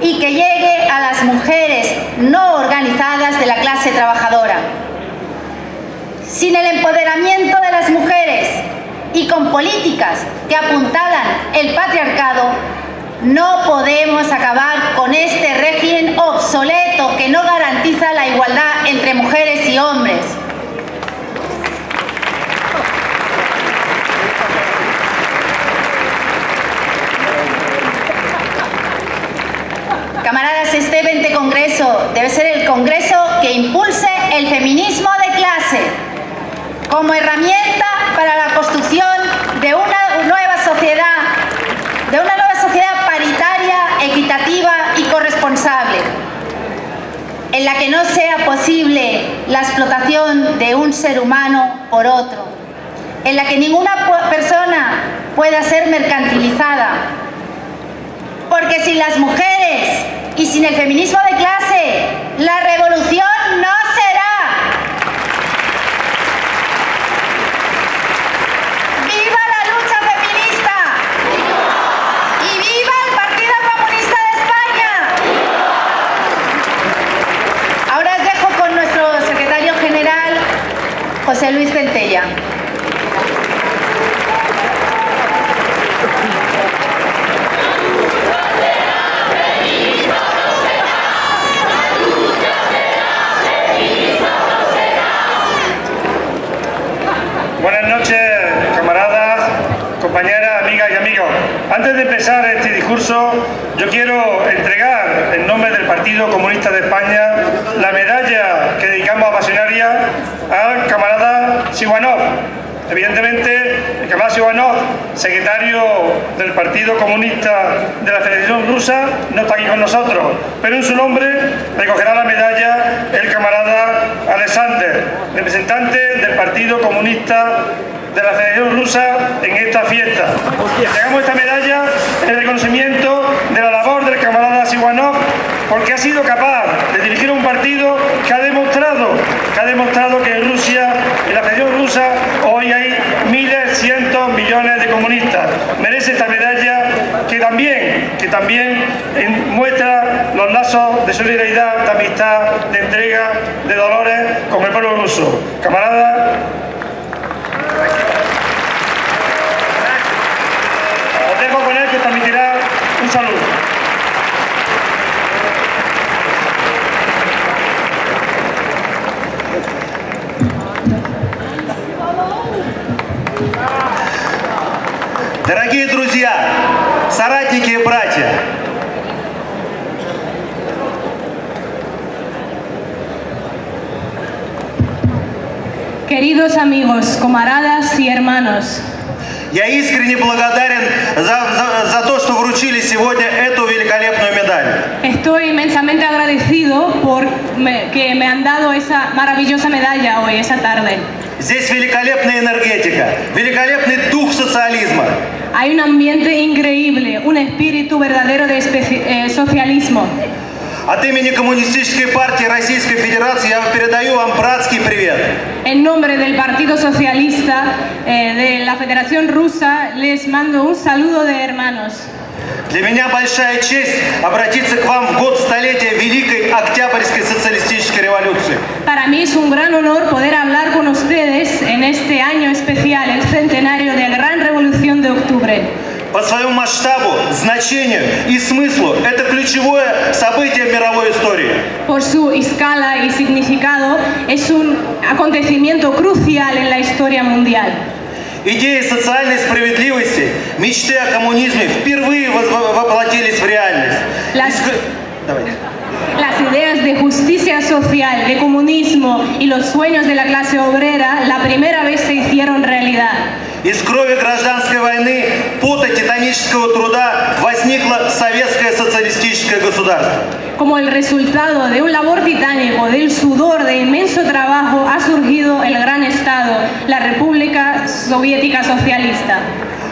y que llegue a las mujeres no organizadas de la clase trabajadora. Sin el empoderamiento de las mujeres y con políticas que apuntalan el patriarcado, no podemos acabar con este régimen obsoleto que no garantiza la igualdad entre mujeres y hombres. Camaradas, este 20 Congreso debe ser el Congreso que impulse el feminismo de clase como herramienta para la construcción de una nueva sociedad, de una nueva sociedad paritaria, equitativa y en la que no sea posible la explotación de un ser humano por otro, en la que ninguna persona pueda ser mercantilizada, porque sin las mujeres y sin el feminismo de clase, la revolución no será. ¡Viva la lucha feminista! ¡Y viva el Partido Comunista de España! Ahora os dejo con nuestro secretario general, José Luis Centella. Buenas noches, camaradas, compañeras, amigas y amigos. Antes de empezar este discurso, yo quiero entregar, en nombre del Partido Comunista de España, la medalla que dedicamos a Pasionaria al camarada Siwanov. Evidentemente, el camarada Siwanov, secretario del Partido Comunista de la Federación Rusa, no está aquí con nosotros, pero en su nombre recogerá la medalla el camarada Alexander, representante del Partido Comunista de la Federación Rusa en esta fiesta. Entregamos esta medalla en reconocimiento de la labor del camarada Siwanov sido capaz de dirigir un partido que ha demostrado, que ha demostrado que en Rusia, en la Federación Rusa, hoy hay miles, cientos, millones de comunistas. Merece esta medalla que también, que también muestra los lazos de solidaridad, de amistad, de entrega, de dolores con el pueblo ruso. Camarada, os dejo con él que transmitirá un saludo. Дорогие друзья, соратники и братья, Queridos amigos, camaradas y hermanos, я искренне благодарен за, за, за то, что вручили сегодня эту великолепную медаль. estoy inmensamente agradecido por me- que me han dado esa maravillosa medalla hoy, esa tarde. Здесь великолепная энергетика, великолепный дух социализма. Hay un ambiente increíble, un espíritu verdadero de eh, socialismo. От имени Коммунистической партии Российской Федерации я передаю вам братский привет. En nombre del Partido Socialista eh, de la Federación Rusa les mando un saludo de hermanos. Для меня большая честь обратиться к вам в год столетия Великой Октябрьской социалистической революции. Para mí es un gran honor poder hablar con ustedes en este año especial, el centenario de la Gran Revolución de Octubre. По своему масштабу, значению и смыслу это ключевое событие мировой истории. Por su escala y significado, es un acontecimiento crucial en la historia mundial. Идеи социальной справедливости, мечты о коммунизме впервые воплотились в реальность. Las- Давайте. Las ideas de justicia social, de comunismo y los sueños de la clase obrera la primera vez se hicieron realidad. Из крови гражданской войны, пота титанического труда возникло советское социалистическое государство. Como el resultado de un labor titánico, del sudor, de inmenso trabajo, ha surgido el gran Estado, la República Soviética Socialista.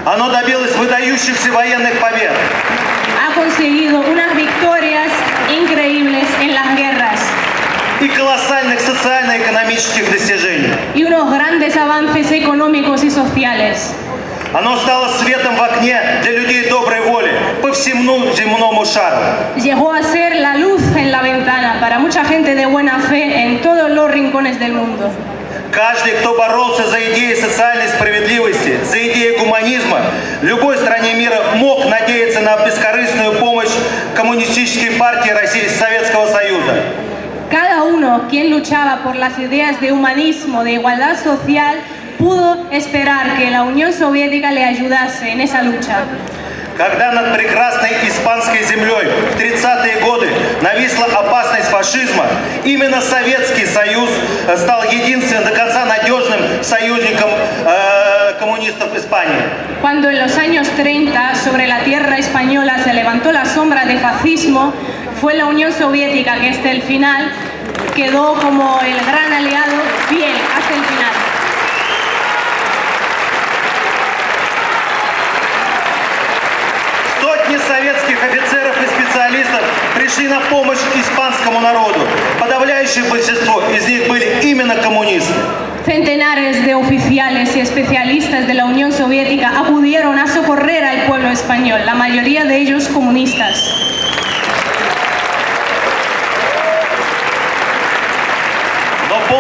Оно добилось выдающихся военных побед, Ha conseguido unas victorias increíbles en las guerras И колоссальных социально-экономических достижений. y unos grandes avances económicos y sociales. Оно стало светом в окне для людей доброй воли по всему земному шару. Llegó a ser la luz en la ventana para mucha gente de buena fe en todos los rincones del mundo. Каждый, кто боролся за идеи социальной справедливости, за идеи гуманизма, в любой стране мира мог надеяться на бескорыстную помощь Коммунистической партии России Советского Союза. Cada uno quien luchaba por las ideas de humanismo, de igualdad social, pudo esperar que la Unión Soviética le ayudase en esa lucha. Когда над прекрасной испанской землей в 30-е годы нависла опасность фашизма, именно Советский Союз э, стал единственным до конца надежным союзником э, коммунистов Испании. Cuando en los años 30 sobre la tierra española se levantó la sombra de fascismo, fue la Unión Soviética que hasta el final quedó como el gran aliado fiel hasta el final. советских офицеров и специалистов пришли на помощь испанскому народу. Подавляющее большинство из них были именно коммунисты. Centenares de oficiales y especialistas de la Unión Soviética acudieron a socorrer al pueblo español, la mayoría de ellos comunistas.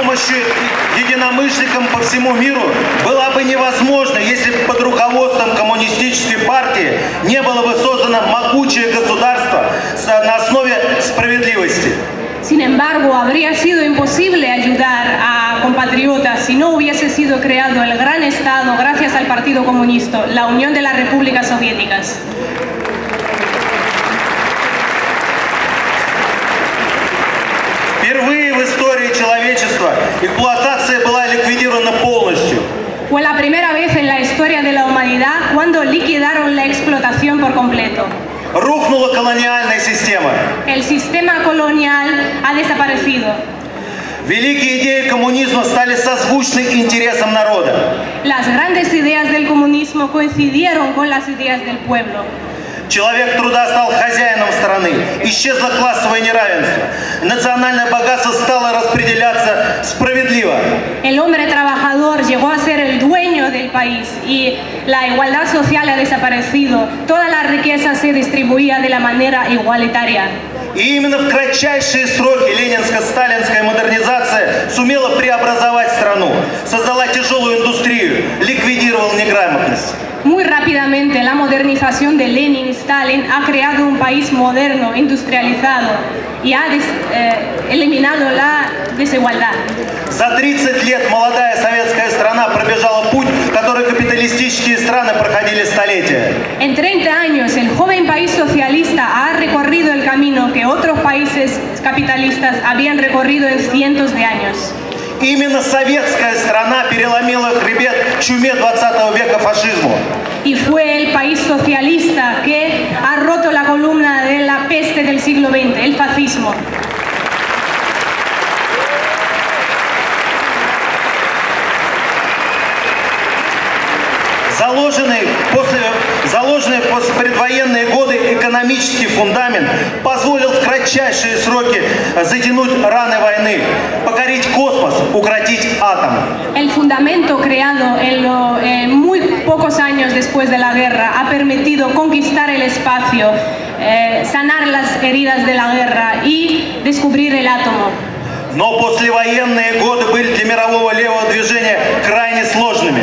Но помощь единомышленникам по всему миру была бы невозможна, если бы под руководством коммунистической партии не было бы создано могучее государство на основе справедливости. Sin embargo, habría sido imposible ayudar a compatriotas si no hubiese sido creado el gran Estado gracias al Partido Comunista, la Unión de las Repúblicas Soviéticas. эксплуатация была ликвидирована полностью. Fue la primera vez en la historia de la humanidad cuando liquidaron la explotación por completo. Рухнула колониальная система. El sistema colonial ha desaparecido. Великие идеи коммунизма стали созвучны интересам народа. Las grandes ideas del comunismo coincidieron con las ideas del pueblo. Человек труда стал хозяином страны. Исчезло классовое неравенство. Национальное богатство стало распределяться справедливо. El hombre trabajador llegó a ser el dueño del país y la igualdad social ha desaparecido. Toda la riqueza se distribuía de la manera igualitaria. И именно в кратчайшие сроки ленинско-сталинская модернизация сумела преобразовать страну, создала тяжелую индустрию, ликвидировала неграмотность. Muy rápidamente la modernización de Lenin y Stalin ha creado un país moderno, industrializado y ha des- eh, eliminado la desigualdad. За 30 лет молодая советская страна пробежала путь, который капиталистические страны проходили столетия. En 30 años el joven país socialista ha recorrido el camino que otros países capitalistas habían recorrido en cientos de años. Именно советская страна переломила хребет чуме 20 века фашизму. Y fue el país socialista que ha roto la columna de la peste del siglo XX, el fascismo. Заложенный после, заложенный после предвоенные годы экономический фундамент позволил в кратчайшие сроки затянуть раны войны, покорить космос, укротить атом. El fundamento creado en lo- eh, muy pocos años después de la guerra ha permitido conquistar el espacio, eh, sanar las heridas de la guerra y descubrir el átomo. Но послевоенные годы были для мирового левого движения крайне сложными.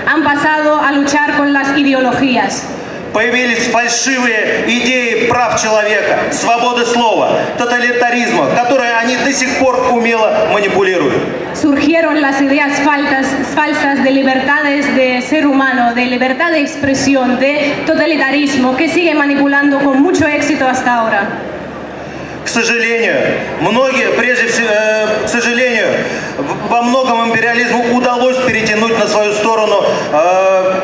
han pasado a luchar con las ideologías. Появились фальшивые идеи прав человека, свободы слова, тоталитаризма, которые они до сих пор умело манипулируют. Surgieron las ideas faltas- falsas de libertades de ser humano, de libertad de expresión, de totalitarismo, que sigue manipulando con mucho éxito hasta ahora. К сожалению, многие, прежде всего, э, к сожалению, во многом империализму удалось перетянуть на свою сторону э,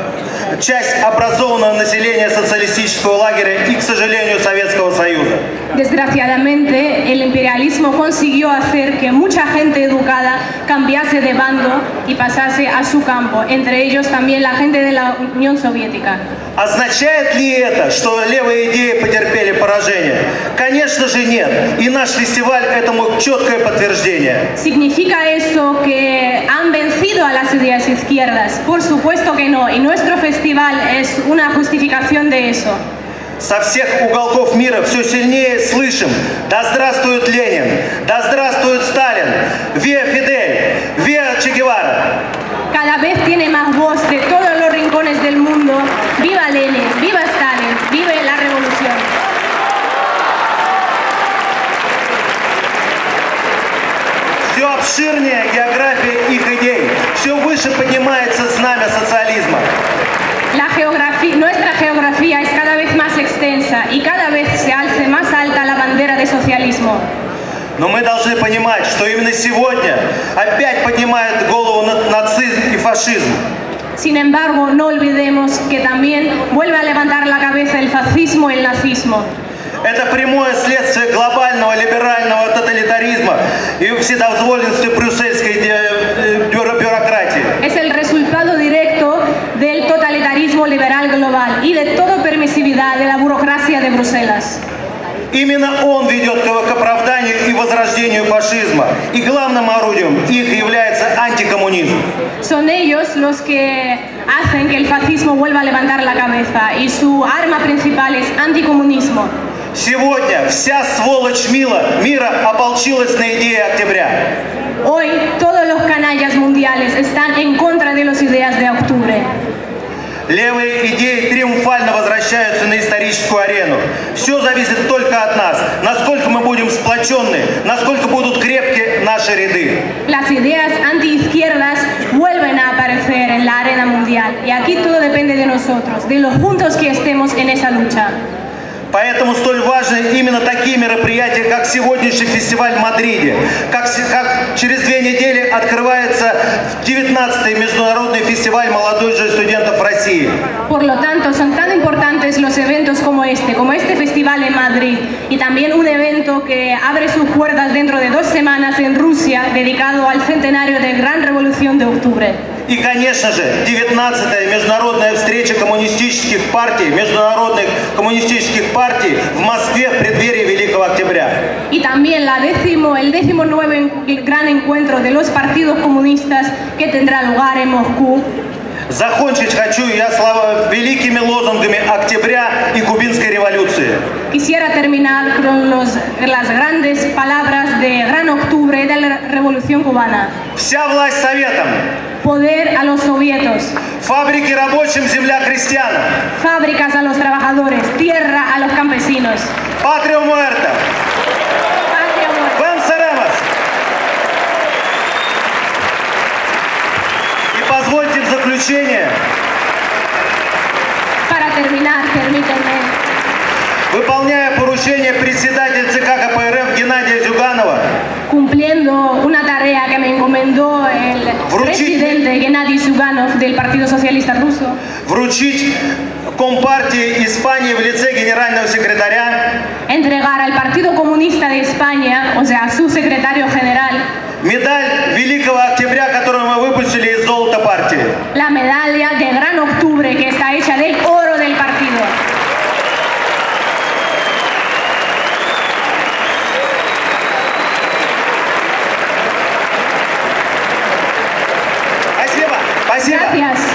часть образованного населения социалистического лагеря и, к сожалению, Советского Союза. Desgraciadamente, el imperialismo consiguió hacer que mucha gente educada cambiase de bando y pasase a su campo, entre ellos también la gente de la Unión Soviética. Означает ли это, что левые идеи потерпели поражение? Конечно же нет. И наш фестиваль этому четкое подтверждение. ¿Significa eso que han vencido a las ideas izquierdas? Por supuesto que no, y nuestro festival es una justificación de eso. Со всех уголков мира все сильнее слышим «Да здравствует Ленин! Да здравствует Сталин! Виа Фидель! Виа Че Гевара!» Cada vez tiene más voz de todos los rincones del mundo. ¡Viva Lenin! ¡Viva Stalin! ¡Vive la revolución! Все обширнее география их идей. Все выше поднимается знамя социализма. La geografía, nuestra geografía es cada extensa y cada vez se alce más alta la bandera de socialismo. Но мы должны понимать, что именно сегодня опять поднимает голову на- нацизм и фашизм. Sin embargo, no olvidemos que también vuelve a levantar la cabeza el fascismo y el nazismo. Это прямое следствие глобального либерального тоталитаризма и вседозволенности брюссельской totalitarismo liberal global y de toda permisividad de la burocracia de Bruselas. Именно он ведет к к оправданию и возрождению фашизма. И главным орудием их является антикоммунизм. Son ellos los que hacen que el fascismo vuelva a levantar la cabeza y su arma principal es anticomunismo. Сегодня вся сволочь мира, мира ополчилась на идеи октября. Hoy todos los canallas mundiales están en contra de las ideas de octubre. Левые идеи триумфально возвращаются на историческую арену. Все зависит только от нас. Насколько мы будем сплоченны, насколько будут крепки наши ряды. Las ideas antiizquierdas vuelven a aparecer en la arena mundial y aquí todo depende de nosotros, de los juntos que estemos en esa lucha. Поэтому столь важны именно такие мероприятия, как сегодняшний фестиваль в Мадриде, как, как через две недели открывается 19-й международный фестиваль молодежи студентов России. Por lo tanto, son tan importantes los eventos como este, como este festival en Madrid y también un evento que abre sus puertas dentro de dos semanas en Rusia dedicado al centenario de Gran Revolución de Octubre. И, конечно же, 19-я международная встреча коммунистических партий, международных коммунистических партий в Москве в преддверии Великого Октября. Y también la décimo, el décimo nuevo en- gran encuentro de los partidos comunistas que tendrá lugar en Moscú Закончить хочу я слова великими лозунгами октября и кубинской революции. Quisiera terminar con los- las grandes palabras de Gran Octubre de la Revolución Cubana. Вся власть советам, Poder a los sovietos, фабрики рабочим, земля крестьянам. fábricas a los trabajadores, tierra a los campesinos. Патрио Муэрта, Patria o muerte. Венсеремос. И позвольте в заключение, Para terminar, permítanme, выполняя поручение председателя ЦК КПРФ Геннадия Зюганова, cumpliendo una tarea que me encomendó el Вручить. presidente Gennady Zyuganov del Partido Socialista Ruso, вручить Компартии Испании в лице генерального секретаря entregar al Partido Comunista de España, o sea, a su secretario general, медаль Великого Октября, которую мы выпустили из золота партии. la medalla de Gran Octubre que Yes.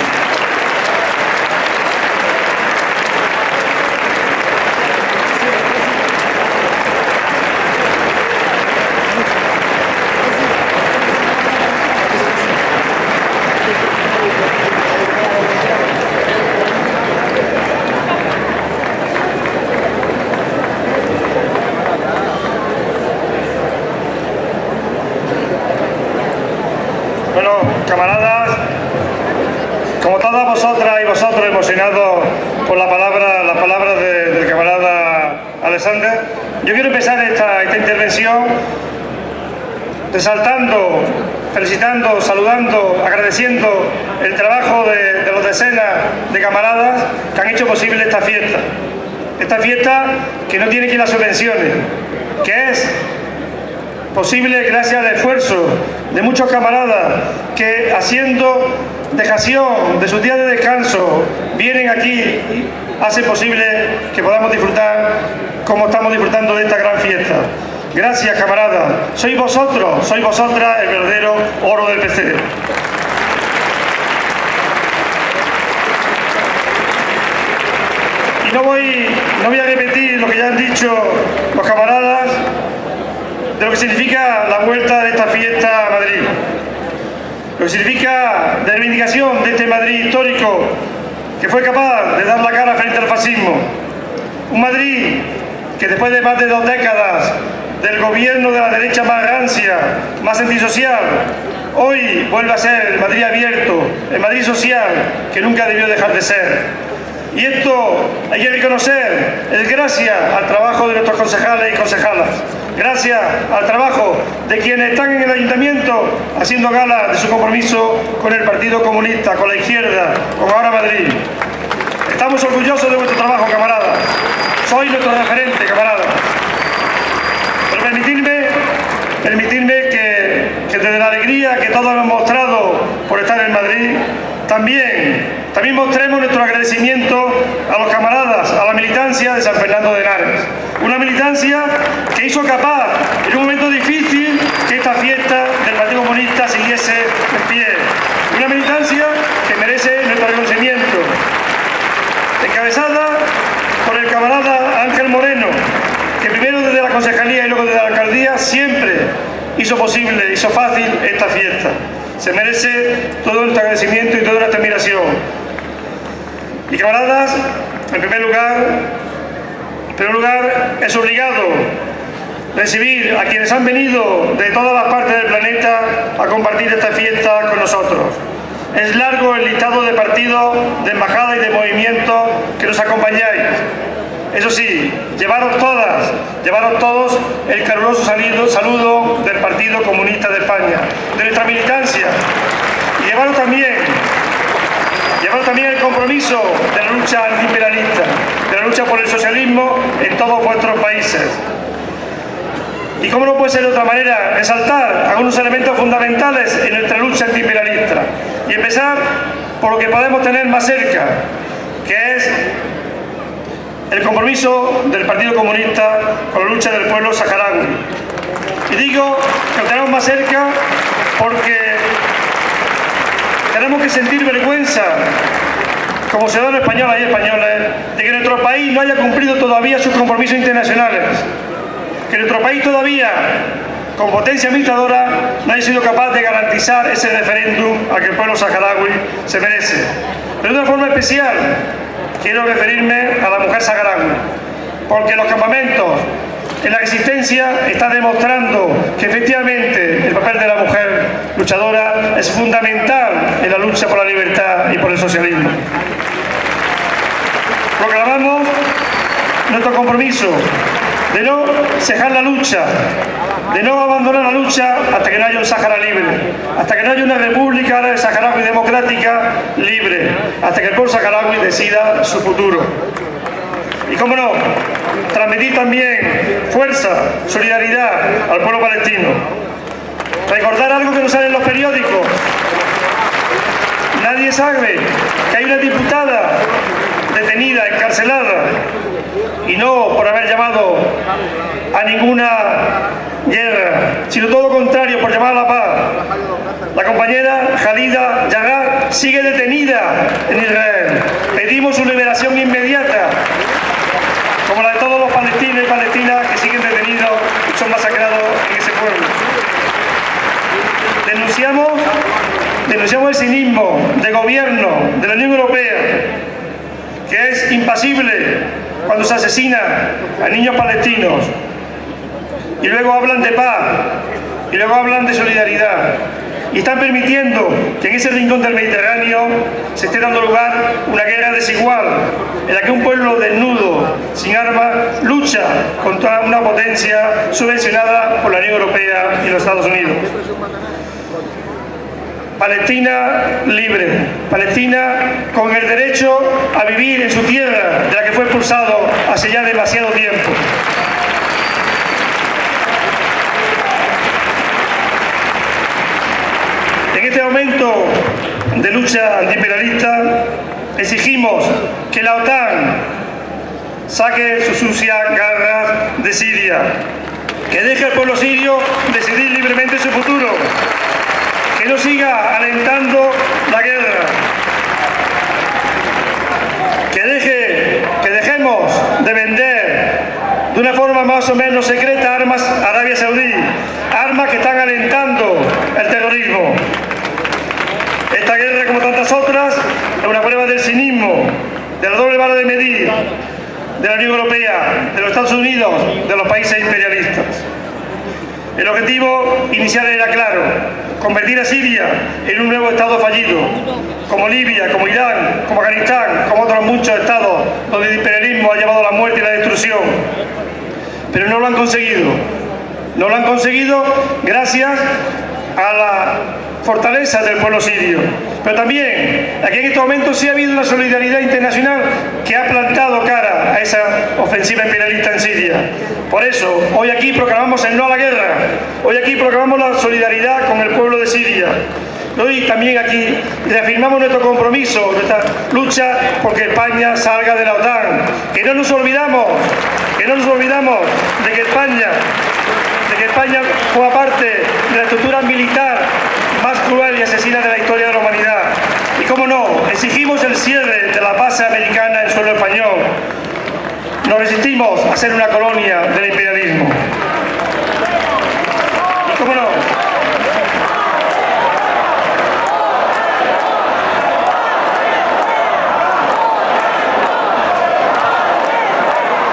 Vosotras y vosotros emocionados por la palabra, las palabras de- del camarada Alexander, yo quiero empezar esta, intervención resaltando, felicitando, saludando, agradeciendo el trabajo de, de los decenas de camaradas que han hecho posible esta fiesta. Esta fiesta que no tiene que las subvenciones, que es posible gracias al esfuerzo de muchos camaradas que haciendo dejación de sus días de descanso vienen aquí y hacen posible que podamos disfrutar como estamos disfrutando de esta gran fiesta. Gracias camaradas, sois vosotros, sois vosotras el verdadero oro del PC. Y no voy, no voy a repetir lo que ya han dicho los camaradas de lo que significa la vuelta de esta fiesta a Madrid. Lo que significa de reivindicación de este Madrid histórico que fue capaz de dar la cara frente al fascismo. Un Madrid que después de más de dos décadas del gobierno de la derecha más rancia, más antisocial, hoy vuelve a ser el Madrid abierto, el Madrid social que nunca debió dejar de ser. Y esto hay que reconocer, es gracias al trabajo de nuestros concejales y concejalas, gracias al trabajo de quienes están en el ayuntamiento haciendo gala de su compromiso con el Partido Comunista, con la izquierda, con Ahora Madrid. Estamos orgullosos de vuestro trabajo, camaradas. Soy nuestro referente, camaradas. Pero permitidme, permitidme que, que desde la alegría que todos hemos mostrado por estar en Madrid, también, también mostremos nuestro agradecimiento a los camaradas, a la militancia de San Fernando de Henares. Una militancia que hizo capaz, en un momento difícil, que esta fiesta del Partido Comunista siguiese en pie. Una militancia que merece nuestro reconocimiento encabezada por el camarada Ángel Moreno, que primero desde la concejalía y luego desde la alcaldía siempre hizo posible, hizo fácil esta fiesta. Se merece todo nuestro agradecimiento y toda nuestra admiración. Y camaradas, en primer lugar, en primer lugar es obligado recibir a quienes han venido de todas las partes del planeta a compartir esta fiesta con nosotros. Es largo el listado de partidos, de embajadas y de movimientos que nos acompañáis. Eso sí, llevaros todas, llevaros todos el caluroso saludo del Partido Comunista de España, de nuestra militancia. Y llevaros también, llevaros también el compromiso de la lucha antiimperialista, de la lucha por el socialismo en todos vuestros países. Y cómo no puede ser de otra manera, resaltar algunos elementos fundamentales en nuestra lucha antiimperialista. Y empezar por lo que podemos tener más cerca, que es el compromiso del Partido Comunista con la lucha del pueblo saharaui. Y digo que lo tenemos más cerca porque tenemos que sentir vergüenza como ciudadanos españoles y españoles de que nuestro país no haya cumplido todavía sus compromisos internacionales que nuestro país todavía, con potencia administradora, no haya sido capaz de garantizar ese referéndum a que el pueblo saharaui se merece. Pero de una forma especial quiero referirme a la mujer saharaui, porque los campamentos en la existencia está demostrando que efectivamente el papel de la mujer luchadora es fundamental en la lucha por la libertad y por el socialismo. Proclamamos nuestro compromiso de no cejar la lucha, de no abandonar la lucha hasta que no haya un Sáhara libre, hasta que no haya una república árabe saharaui democrática libre, hasta que el pueblo saharaui decida su futuro. Y cómo no, transmitir también fuerza, solidaridad al pueblo palestino. Recordar algo que no sale en los periódicos. Nadie sabe que hay una diputada detenida, encarcelada, y no por haber llamado a ninguna guerra, sino todo lo contrario, por llamar a la paz. La compañera Jalida Yagar sigue detenida en Israel. Pedimos su liberación inmediata, como la de todos los palestinos y palestinas que siguen detenidos y son masacrados en ese pueblo. Denunciamos, el cinismo de gobierno de la Unión Europea, que es impasible cuando se asesina a niños palestinos y luego hablan de paz y luego hablan de solidaridad y están permitiendo que en ese rincón del Mediterráneo se esté dando lugar una guerra desigual en la que un pueblo desnudo, sin armas, lucha contra una potencia subvencionada por la Unión Europea y los Estados Unidos. Palestina libre, Palestina con el derecho a vivir en su tierra de la que fue expulsado hace ya demasiado tiempo. En este momento de lucha antiimperialista exigimos que la OTAN saque sus sucias garras de Siria, que deje al pueblo sirio decidir libremente su futuro, que no siga alentando la guerra, que, deje, que dejemos de vender de una forma más o menos secreta armas a Arabia Saudí, armas que están alentando el terrorismo. Esta guerra, como tantas otras, es una prueba del cinismo, de la doble vara de medir, de la Unión Europea, de los Estados Unidos, de los países imperialistas. El objetivo inicial era claro, convertir a Siria en un nuevo Estado fallido, como Libia, como Irán, como Afganistán, como otros muchos estados donde el imperialismo ha llevado la muerte y la destrucción. Pero no lo han conseguido. No lo han conseguido gracias a la fortaleza del pueblo sirio. Pero también, aquí en este momento sí ha habido una solidaridad internacional que ha plantado cara a esa ofensiva imperialista en Siria. Por eso, hoy aquí proclamamos el no a la guerra. Hoy aquí proclamamos la solidaridad con el pueblo de Siria. Hoy también aquí reafirmamos nuestro compromiso, nuestra lucha porque España salga de la OTAN. Que no nos olvidamos, que no nos olvidamos de que España, de que España forma parte de la estructura militar más cruel y asesina de la historia de la humanidad. Y cómo no, exigimos el cierre de la base americana en suelo español. Nos resistimos a ser una colonia del imperialismo. Y cómo no,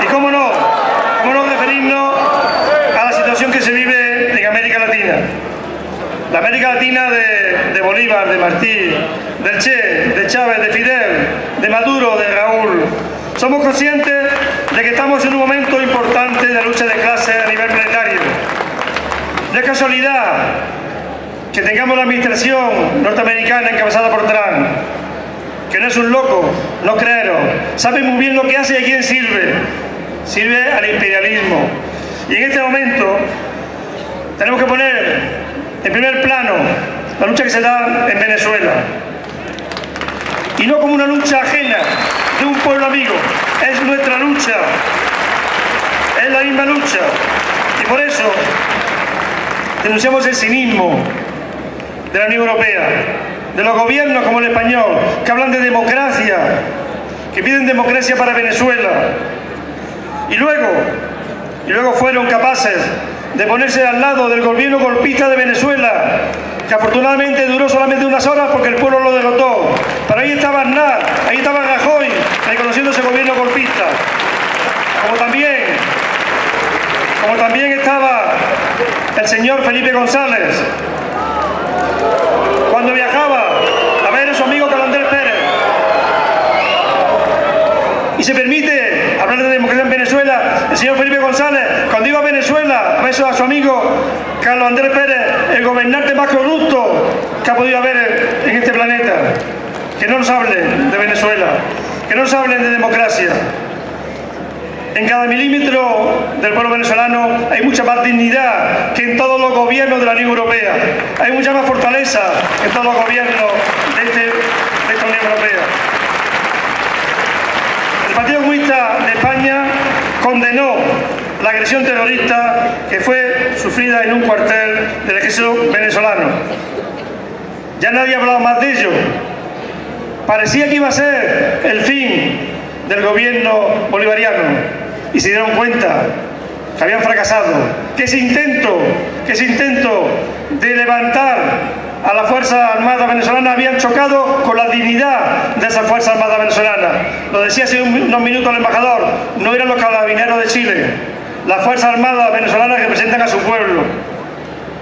Y cómo no, cómo no referirnos a la situación que se vive en América Latina. La América Latina de, de Bolívar, de Martí, del Che, de Chávez, de Fidel, de Maduro, de Raúl, Somos conscientes de que estamos en un momento importante de lucha de clase a nivel planetario. No es casualidad que tengamos la administración norteamericana encabezada por Trump, que no es un loco, no creero, sabe muy bien lo que hace y a quién sirve. Sirve al imperialismo. Y en este momento tenemos que poner en primer plano la lucha que se da en Venezuela. Y no como una lucha ajena de un pueblo amigo, es nuestra lucha, es la misma lucha. Y por eso denunciamos el cinismo de la Unión Europea, de los gobiernos como el español, que hablan de democracia, que piden democracia para Venezuela. Y luego, y luego fueron capaces de ponerse al lado del gobierno golpista de Venezuela, que afortunadamente duró solamente unas horas porque el pueblo lo derrotó. Pero ahí estaba Aznar, ahí estaba Rajoy, reconociendo ese gobierno golpista. Como también, como también estaba el señor Felipe González, cuando viajaba a ver a su amigo Carlos Andrés Pérez. Y se permite hablar de democracia en Venezuela. El señor Felipe González, cuando iba a Venezuela, a ver a su amigo Carlos Andrés Pérez, el gobernante más corrupto que ha podido haber en este planeta. Que no nos hablen de Venezuela, que no nos hablen de democracia. En cada milímetro del pueblo venezolano hay mucha más dignidad que en todos los gobiernos de la Unión Europea. Hay mucha más fortaleza en todos los gobiernos de, este, de esta Unión Europea. El Partido Comunista de España condenó la agresión terrorista que fue sufrida en un cuartel del ejército venezolano. Ya nadie ha hablado más de ello. Parecía que iba a ser el fin del gobierno bolivariano y se dieron cuenta que habían fracasado, que ese intento, que ese intento de levantar a la Fuerza Armada Venezolana habían chocado con la dignidad de esa Fuerza Armada Venezolana. Lo decía hace unos minutos el embajador, no eran los carabineros de Chile, las Fuerzas Armadas Venezolanas representan a su pueblo.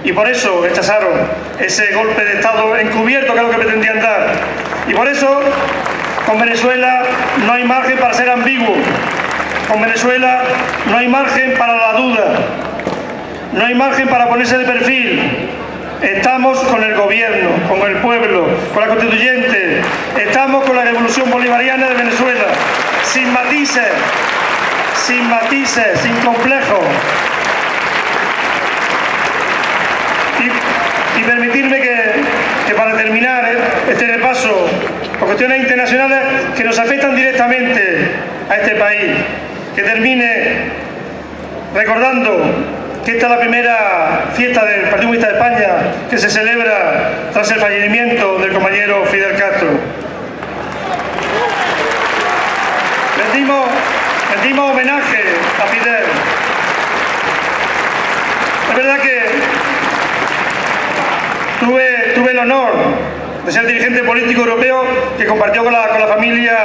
Y por eso rechazaron ese golpe de Estado encubierto que es lo que pretendían dar. Y por eso con Venezuela no hay margen para ser ambiguo. Con Venezuela no hay margen para la duda. No hay margen para ponerse de perfil. Estamos con el gobierno, con el pueblo, con la constituyente. Estamos con la revolución bolivariana de Venezuela. Sin matices, sin matices, sin complejos. Y, permitirme que, para terminar eh, este repaso por cuestiones internacionales que nos afectan directamente a este país, que termine recordando que esta es la primera fiesta del Partido Comunista de España que se celebra tras el fallecimiento del compañero Fidel Castro. Rendimos, rendimos homenaje a Fidel. Es verdad que tuve, tuve el honor de ser dirigente político europeo que compartió con la, con la familia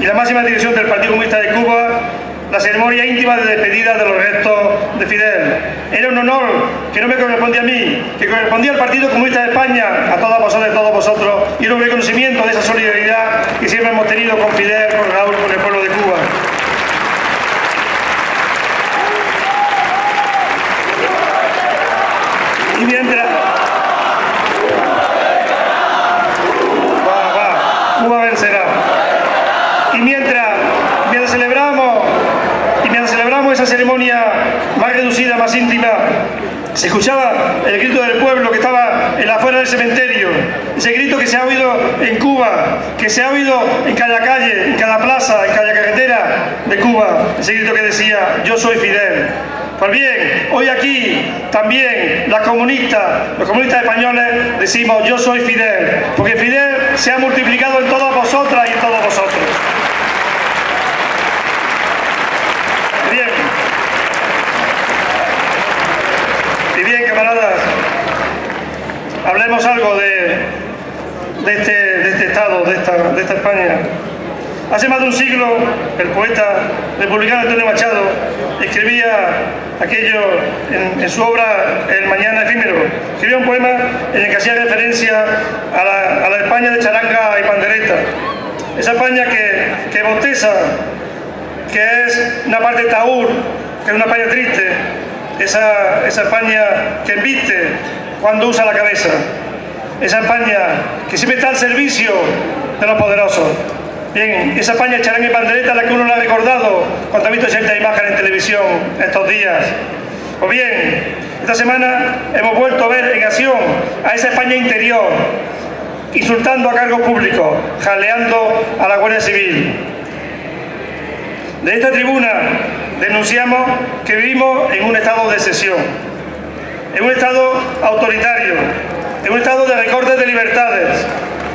y la máxima dirección del Partido Comunista de Cuba la ceremonia íntima de despedida de los restos de Fidel. Era un honor que no me correspondía a mí, que correspondía al Partido Comunista de España, a todas vosotras y a todos vosotros, y un reconocimiento de esa solidaridad que siempre hemos tenido con Fidel, con Raúl, con el pueblo de Cuba. Y mientras... Va, va, Cuba vencerá. Y mientras, mientras celebramos y mientras celebramos esa ceremonia más reducida, más íntima, se escuchaba el grito del pueblo que estaba en la afuera del cementerio, ese grito que se ha oído en Cuba, que se ha oído en cada calle, en cada plaza, en cada carretera de Cuba, ese grito que decía, yo soy Fidel. Pues bien, hoy aquí también las comunistas, los comunistas españoles decimos yo soy Fidel, porque Fidel se ha multiplicado en todas vosotras y en todos vosotros. Bien. Y bien, camaradas, hablemos algo de, este, de este Estado, de esta, de esta España. Hace más de un siglo, el poeta republicano Antonio Machado escribía aquello en, su obra El Mañana Efímero. Escribía un poema en el que hacía referencia a la, España de charanga y pandereta. Esa España que, que boteza que es una parte taur, que es una España triste, esa, esa España que embiste cuando usa la cabeza, esa España que siempre está al servicio de los poderosos. Bien, esa España charanga y pandereta la que uno la ha recordado cuando ha visto cierta imagen en televisión estos días. O bien, esta semana hemos vuelto a ver en acción a esa España interior, insultando a cargos públicos, jaleando a la Guardia Civil. De esta tribuna denunciamos que vivimos en un estado de excepción, en un estado autoritario, en un estado de recortes de libertades.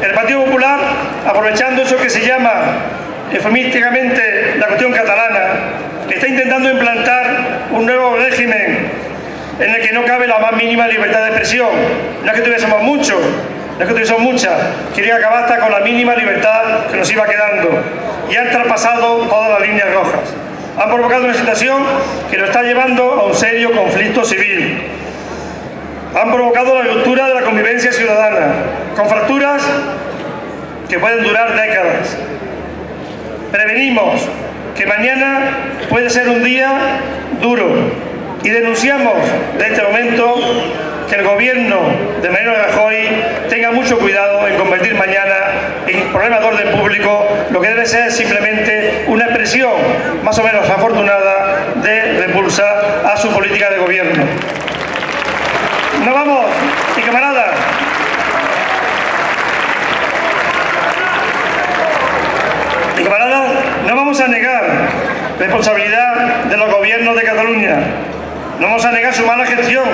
El Partido Popular, aprovechando eso que se llama eufemísticamente la cuestión catalana, está intentando implantar un nuevo régimen en el que no cabe la más mínima libertad de expresión. No es que tuviésemos mucho, no es que tuviésemos mucha, quería acabar hasta con la mínima libertad que nos iba quedando. Y han traspasado todas las líneas rojas. Han provocado una situación que nos está llevando a un serio conflicto civil. Han provocado la ruptura de la convivencia ciudadana, con fracturas que pueden durar décadas. Prevenimos que mañana puede ser un día duro y denunciamos de este momento que el gobierno de Mariano Rajoy tenga mucho cuidado en convertir mañana en problema de orden público lo que debe ser simplemente una expresión más o menos afortunada de repulsa a su política de gobierno. No vamos, y camaradas, y camaradas, no vamos a negar responsabilidad de los gobiernos de Cataluña, no vamos a negar su mala gestión,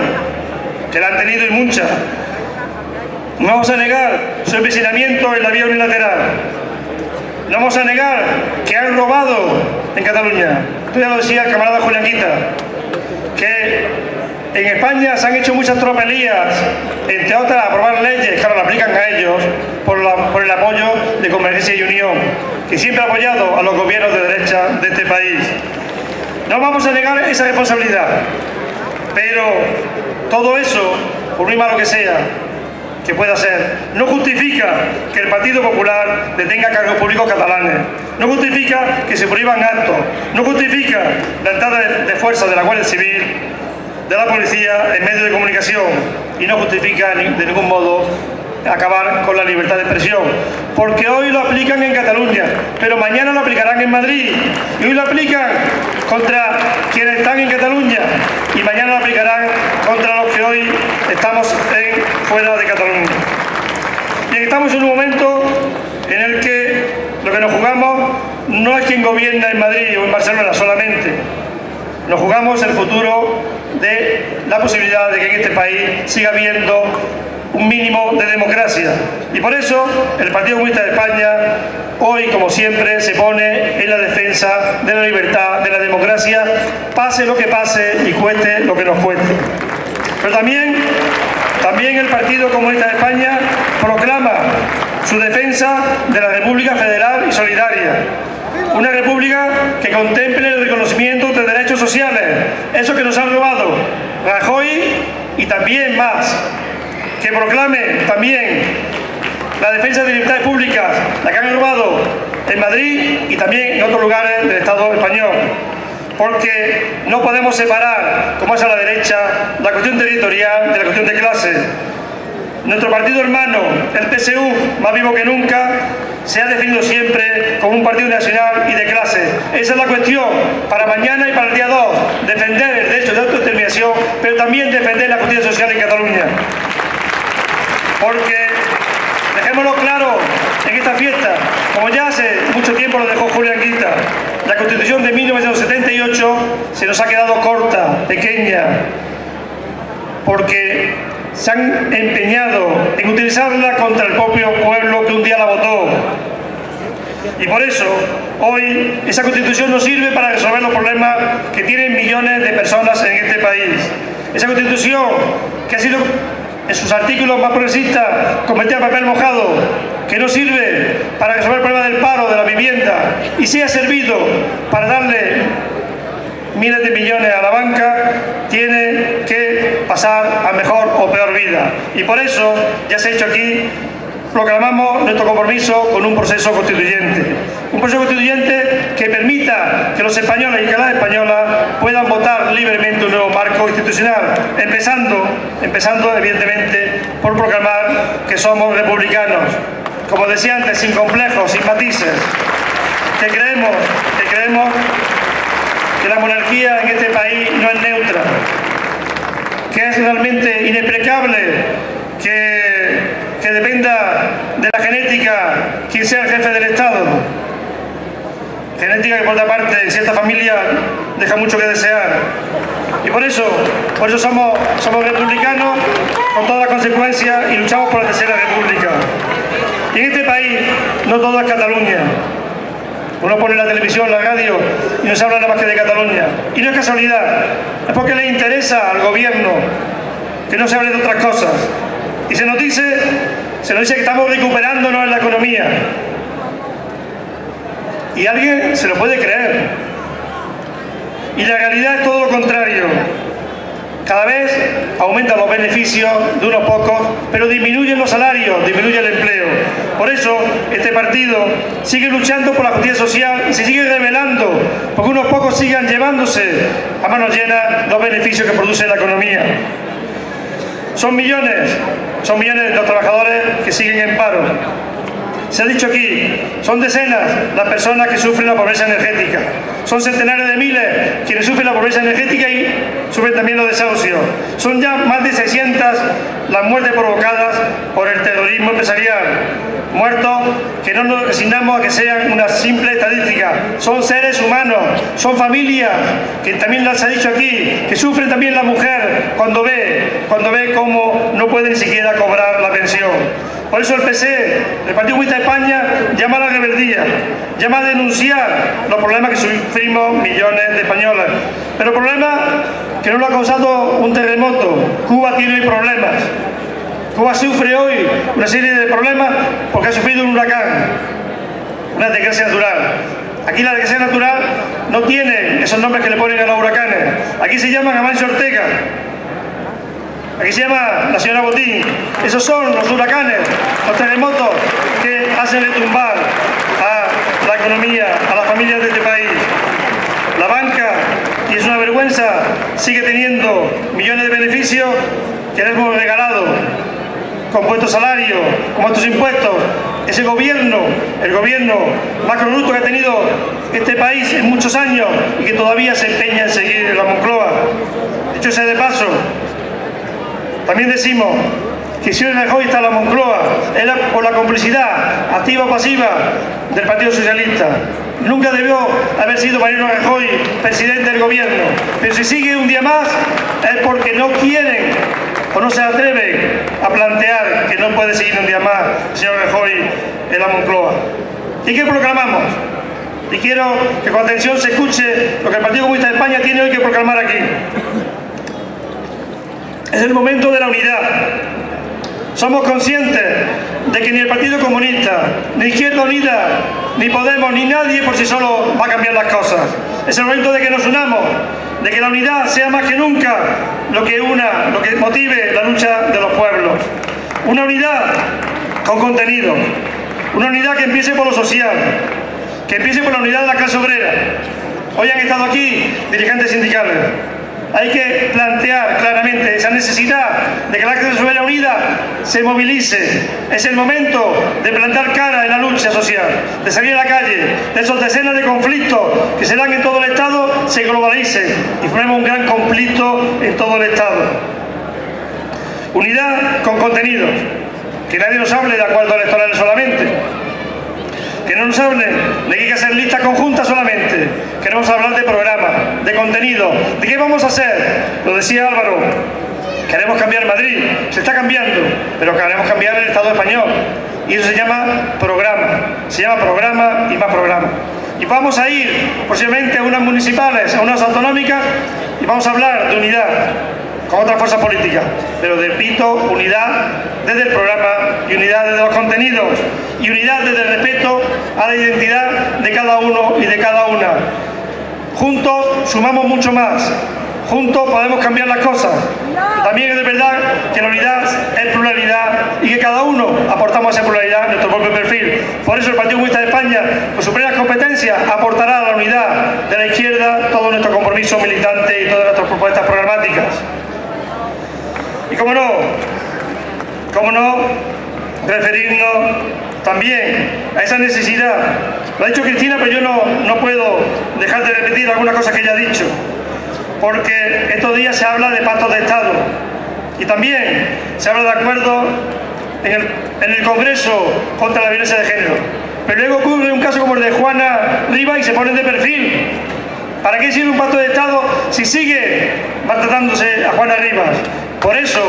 que la han tenido y mucha. No vamos a negar su empecinamiento en la vía unilateral. No vamos a negar que han robado en Cataluña. Tú ya lo decía el camarada Julián Quita, que en España se han hecho muchas tropelías, entre otras aprobar leyes que ahora la aplican a ellos por, el apoyo de Convergencia y Unión, que siempre ha apoyado a los gobiernos de derecha de este país. No vamos a negar esa responsabilidad, pero todo eso, por muy malo que sea, que pueda ser, no justifica que el Partido Popular detenga cargos públicos catalanes, no justifica que se prohíban actos, no justifica la entrada de, de fuerzas de la Guardia Civil, de la policía en medios de comunicación y no justifica de ningún modo acabar con la libertad de expresión. Porque hoy lo aplican en Cataluña, pero mañana lo aplicarán en Madrid. Y hoy lo aplican contra quienes están en Cataluña y mañana lo aplicarán contra los que hoy estamos en, fuera de Cataluña. Y estamos en un momento en el que lo que nos jugamos no es quien gobierna en Madrid o en Barcelona solamente. Nos jugamos el futuro de la posibilidad de que en este país siga habiendo un mínimo de democracia. Y por eso el Partido Comunista de España hoy, como siempre, se pone en la defensa de la libertad, de la democracia, pase lo que pase y cueste lo que nos cueste. Pero también, también el Partido Comunista de España proclama su defensa de la República Federal y Solidaria. Una república que contemple el reconocimiento de derechos sociales, eso que nos han robado Rajoy y también más. Que proclame también la defensa de libertades públicas, la que han robado en Madrid y también en otros lugares del Estado español porque no podemos separar, como es a la derecha, la cuestión territorial de la cuestión de clase. Nuestro partido hermano, el PSU, más vivo que nunca, se ha definido siempre como un partido nacional y de clase. Esa es la cuestión para mañana y para el día 2, defender el derecho de autodeterminación, pero también defender la justicia social en Cataluña. Porque, dejémoslo claro en esta fiesta, como ya hace mucho tiempo lo dejó Julián Quita, la Constitución de 1978 se nos ha quedado corta, pequeña, porque se han empeñado en utilizarla contra el propio pueblo que un día la votó. Y por eso, hoy, esa constitución no sirve para resolver los problemas que tienen millones de personas en este país. Esa constitución, que ha sido en sus artículos más progresistas, convertida en papel mojado, que no sirve para resolver el problema del paro, de la vivienda, y sí ha servido para darle miles de millones a la banca, tiene que pasar a mejor o peor vida. Y por eso, ya se ha hecho aquí, proclamamos nuestro compromiso con un proceso constituyente. Un proceso constituyente que permita que los españoles y que las españolas puedan votar libremente un nuevo marco institucional, empezando, empezando evidentemente por proclamar que somos republicanos, como decía antes, sin complejos, sin matices, que creemos, que la monarquía en este país no es neutra, que es realmente que, que dependa de la genética quien sea el jefe del Estado. Genética que por otra parte en cierta familia deja mucho que desear. Y por eso, por eso somos, somos republicanos con todas las consecuencias y luchamos por la tercera república. Y en este país no todo es Cataluña. Uno pone la televisión, la radio y no se habla nada más que de Cataluña. Y no es casualidad, es porque le interesa al gobierno que no se hable de otras cosas. Y se nos dice, se nos dice que estamos recuperándonos en la economía. Y alguien se lo puede creer. Y la realidad es todo lo contrario. Cada vez aumentan los beneficios de unos pocos, pero disminuyen los salarios, disminuye el empleo. Por eso, este partido sigue luchando por la justicia social y se sigue revelando, porque unos pocos sigan llevándose a manos llenas los beneficios que produce la economía. Son millones, son millones los trabajadores que siguen en paro. Se ha dicho aquí, son decenas las personas que sufren la pobreza energética. Son centenares de miles quienes sufren la pobreza energética y sufren también los desahucios. Son ya más de 600 las muertes provocadas por el terrorismo empresarial. Muertos que no nos resignamos a que sean una simple estadística. Son seres humanos, son familias, que también las ha dicho aquí, que sufren también la mujer cuando ve, cuando ve cómo no puede ni siquiera cobrar la pensión. Por eso el PC, el Partido Comunista de España, llama a la rebeldía, llama a denunciar los problemas que sufrimos millones de españoles. Pero problemas que no lo ha causado un terremoto. Cuba tiene problemas. Cuba sufre hoy una serie de problemas porque ha sufrido un huracán, una desgracia natural. Aquí la desgracia natural no tiene esos nombres que le ponen a los huracanes. Aquí se llaman Amancio Ortega, Aquí se llama la señora Botín. Esos son los huracanes, los terremotos que hacen retumbar a la economía, a las familias de este país. La banca, y es una vergüenza, sigue teniendo millones de beneficios que les hemos regalado con vuestros salarios, con vuestros impuestos. Ese gobierno, el gobierno más que ha tenido este país en muchos años y que todavía se empeña en seguir en la Moncloa. Dicho sea de paso, también decimos que si hoy Rajoy está la Moncloa era por la complicidad activa o pasiva del Partido Socialista. Nunca debió haber sido Mariano Rajoy presidente del gobierno. Pero si sigue un día más es porque no quieren o no se atreven a plantear que no puede seguir un día más señor Rajoy en la Moncloa. ¿Y qué proclamamos? Y quiero que con atención se escuche lo que el Partido Comunista de España tiene hoy que proclamar aquí. Es el momento de la unidad. Somos conscientes de que ni el Partido Comunista, ni Izquierda Unida, ni Podemos, ni nadie por sí solo va a cambiar las cosas. Es el momento de que nos unamos, de que la unidad sea más que nunca lo que una, lo que motive la lucha de los pueblos. Una unidad con contenido, una unidad que empiece por lo social, que empiece por la unidad de la clase obrera. Hoy han estado aquí dirigentes sindicales, hay que plantear claramente esa necesidad de que la clase obrera unida se movilice. Es el momento de plantar cara en la lucha social, de salir a la calle, de esos decenas de conflictos que se dan en todo el Estado, se globalicen y formemos un gran conflicto en todo el Estado. Unidad con contenidos, que nadie nos hable de acuerdos electorales solamente, que no nos hablen de que hay que hacer listas conjuntas solamente. Queremos hablar de programa, de contenido, de qué vamos a hacer. Lo decía Álvaro, queremos cambiar Madrid, se está cambiando, pero queremos cambiar el Estado español. Y eso se llama programa, se llama programa y más programa. Y vamos a ir posiblemente a unas municipales, a unas autonómicas, y vamos a hablar de unidad con otra fuerza política, pero repito, unidad desde el programa y unidad desde los contenidos y unidad desde el respeto a la identidad de cada uno y de cada una. Juntos sumamos mucho más, Juntos podemos cambiar las cosas. También es de verdad que la unidad es pluralidad y que cada uno aportamos a esa pluralidad en nuestro propio perfil. Por eso el Partido Comunista de España, con sus plenas competencias, aportará a la unidad de la izquierda todo nuestro compromiso militante y todas nuestras propuestas programáticas. Y cómo no, cómo no referirnos también a esa necesidad. Lo ha dicho Cristina, pero yo no, no puedo dejar de repetir alguna cosa que ella ha dicho porque estos días se habla de pactos de Estado y también se habla de acuerdos en el, en el Congreso contra la violencia de género. Pero luego ocurre un caso como el de Juana Riva y se ponen de perfil. ¿Para qué sirve un pacto de Estado si sigue maltratándose a Juana Rivas? Por eso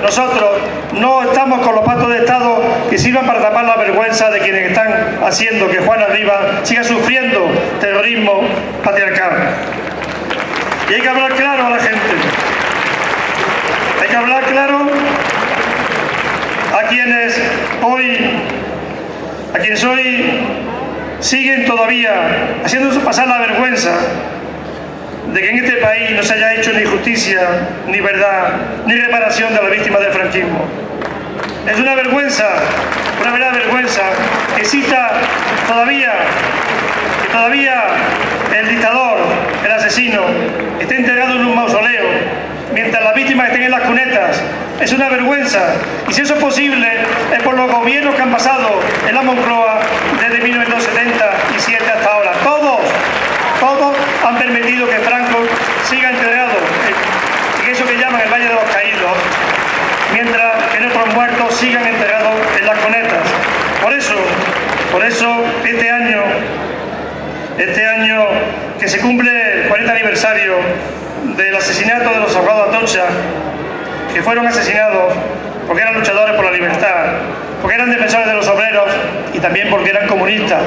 nosotros no estamos con los pactos de Estado que sirvan para tapar la vergüenza de quienes están haciendo que Juana Rivas siga sufriendo terrorismo patriarcal. Y hay que hablar claro a la gente. Hay que hablar claro a quienes hoy, a quienes hoy siguen todavía haciéndose pasar la vergüenza de que en este país no se haya hecho ni justicia, ni verdad, ni reparación de las víctimas del franquismo. Es una vergüenza, una verdadera vergüenza que exista todavía, que todavía el dictador, el asesino, esté integrado en un mausoleo, mientras las víctimas estén en las cunetas. Es una vergüenza. Y si eso es posible, es por los gobiernos que han pasado en la Moncloa desde 1977 hasta ahora. Permitido que Franco siga entregado en eso que llaman el Valle de los Caídos, mientras que nuestros muertos sigan enterrados en las cunetas. Por eso, por eso este año este año que se cumple el 40 aniversario del asesinato de los abogados Atocha, que fueron asesinados porque eran luchadores por la libertad, porque eran defensores de los obreros y también porque eran comunistas.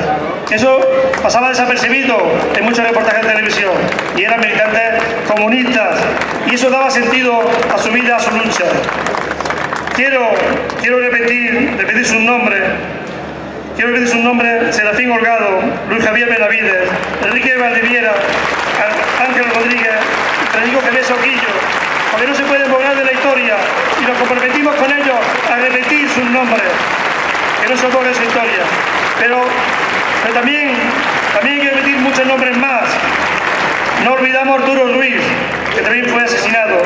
Eso pasaba desapercibido en muchos reportajes de televisión y eran militantes comunistas y eso daba sentido a su vida, a su lucha. Quiero, quiero repetir, repetir sus nombres Quiero pedir su nombre, Serafín Holgado, Luis Javier Benavides, Enrique Valdiviera, Ángel Rodríguez, Federico Pérez Oquillo, porque no se pueden borrar de la historia y nos comprometimos con ellos a repetir sus nombres, que no se borre su historia. Pero, pero también, también hay que repetir muchos nombres más. No olvidamos a Arturo Ruiz, que también fue asesinado.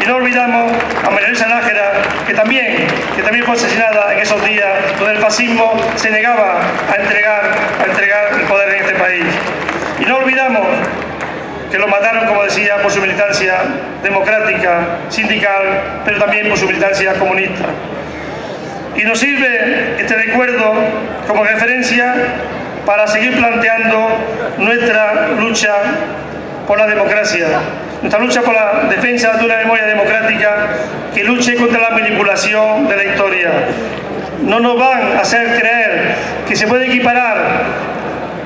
Y no olvidamos a María Luisa Nájera, que también, que también fue asesinada en esos días donde el fascismo se negaba a entregar, a entregar el poder en este país. Y no olvidamos que lo mataron, como decía, por su militancia democrática, sindical, pero también por su militancia comunista. Y nos sirve este recuerdo como referencia para seguir planteando nuestra lucha por la democracia, nuestra lucha por la defensa de una memoria democrática que luche contra la manipulación de la historia. No nos van a hacer creer que se puede equiparar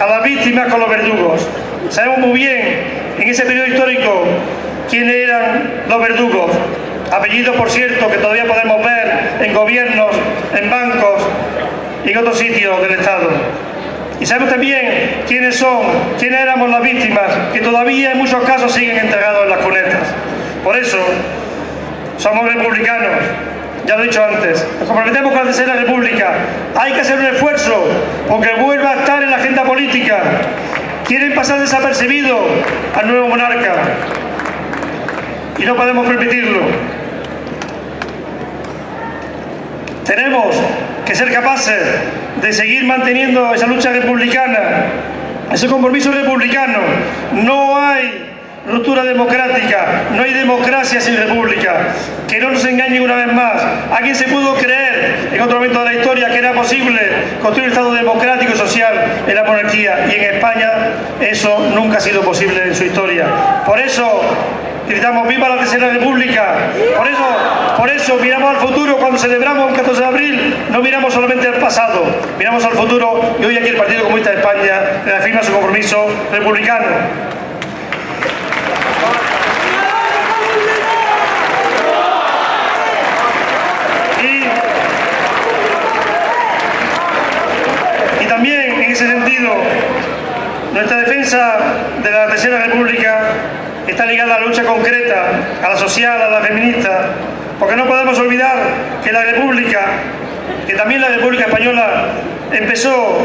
a las víctimas con los verdugos. Sabemos muy bien en ese periodo histórico quiénes eran los verdugos. Apellidos, por cierto, que todavía podemos ver en gobiernos, en bancos y en otros sitios del Estado. Y sabemos también quiénes son, quiénes éramos las víctimas, que todavía en muchos casos siguen entregados en las cunetas. Por eso, somos republicanos, ya lo he dicho antes, nos comprometemos con la tercera república. Hay que hacer un esfuerzo porque vuelva a estar en la agenda política. Quieren pasar desapercibido al nuevo monarca y no podemos permitirlo. Tenemos que ser capaces de seguir manteniendo esa lucha republicana, ese compromiso republicano. No hay ruptura democrática, no hay democracia sin república. Que no nos engañen una vez más. ¿A se pudo creer en otro momento de la historia que era posible construir un Estado democrático y social en la monarquía? Y en España eso nunca ha sido posible en su historia. Por eso gritamos viva la tercera república. Por eso, por eso miramos al futuro cuando celebramos el 14 de abril, no miramos solamente al pasado, miramos al futuro y hoy aquí el Partido Comunista de España reafirma su compromiso republicano. Y, también en ese sentido, nuestra defensa de la Tercera República está ligada a la lucha concreta, a la social, a la feminista, porque no podemos olvidar que la República, que también la República Española empezó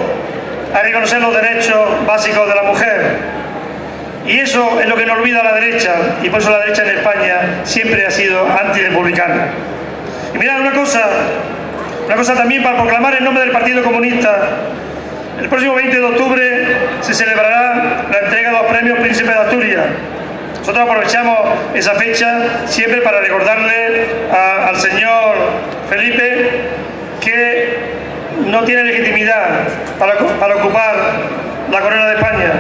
a reconocer los derechos básicos de la mujer. Y eso es lo que no olvida la derecha, y por eso la derecha en España siempre ha sido antirepublicana. Y mirad una cosa, una cosa también para proclamar el nombre del Partido Comunista. El próximo 20 de octubre se celebrará la entrega de los premios Príncipe de Asturias. Nosotros aprovechamos esa fecha siempre para recordarle al señor Felipe que no tiene legitimidad para, ocupar la corona de España.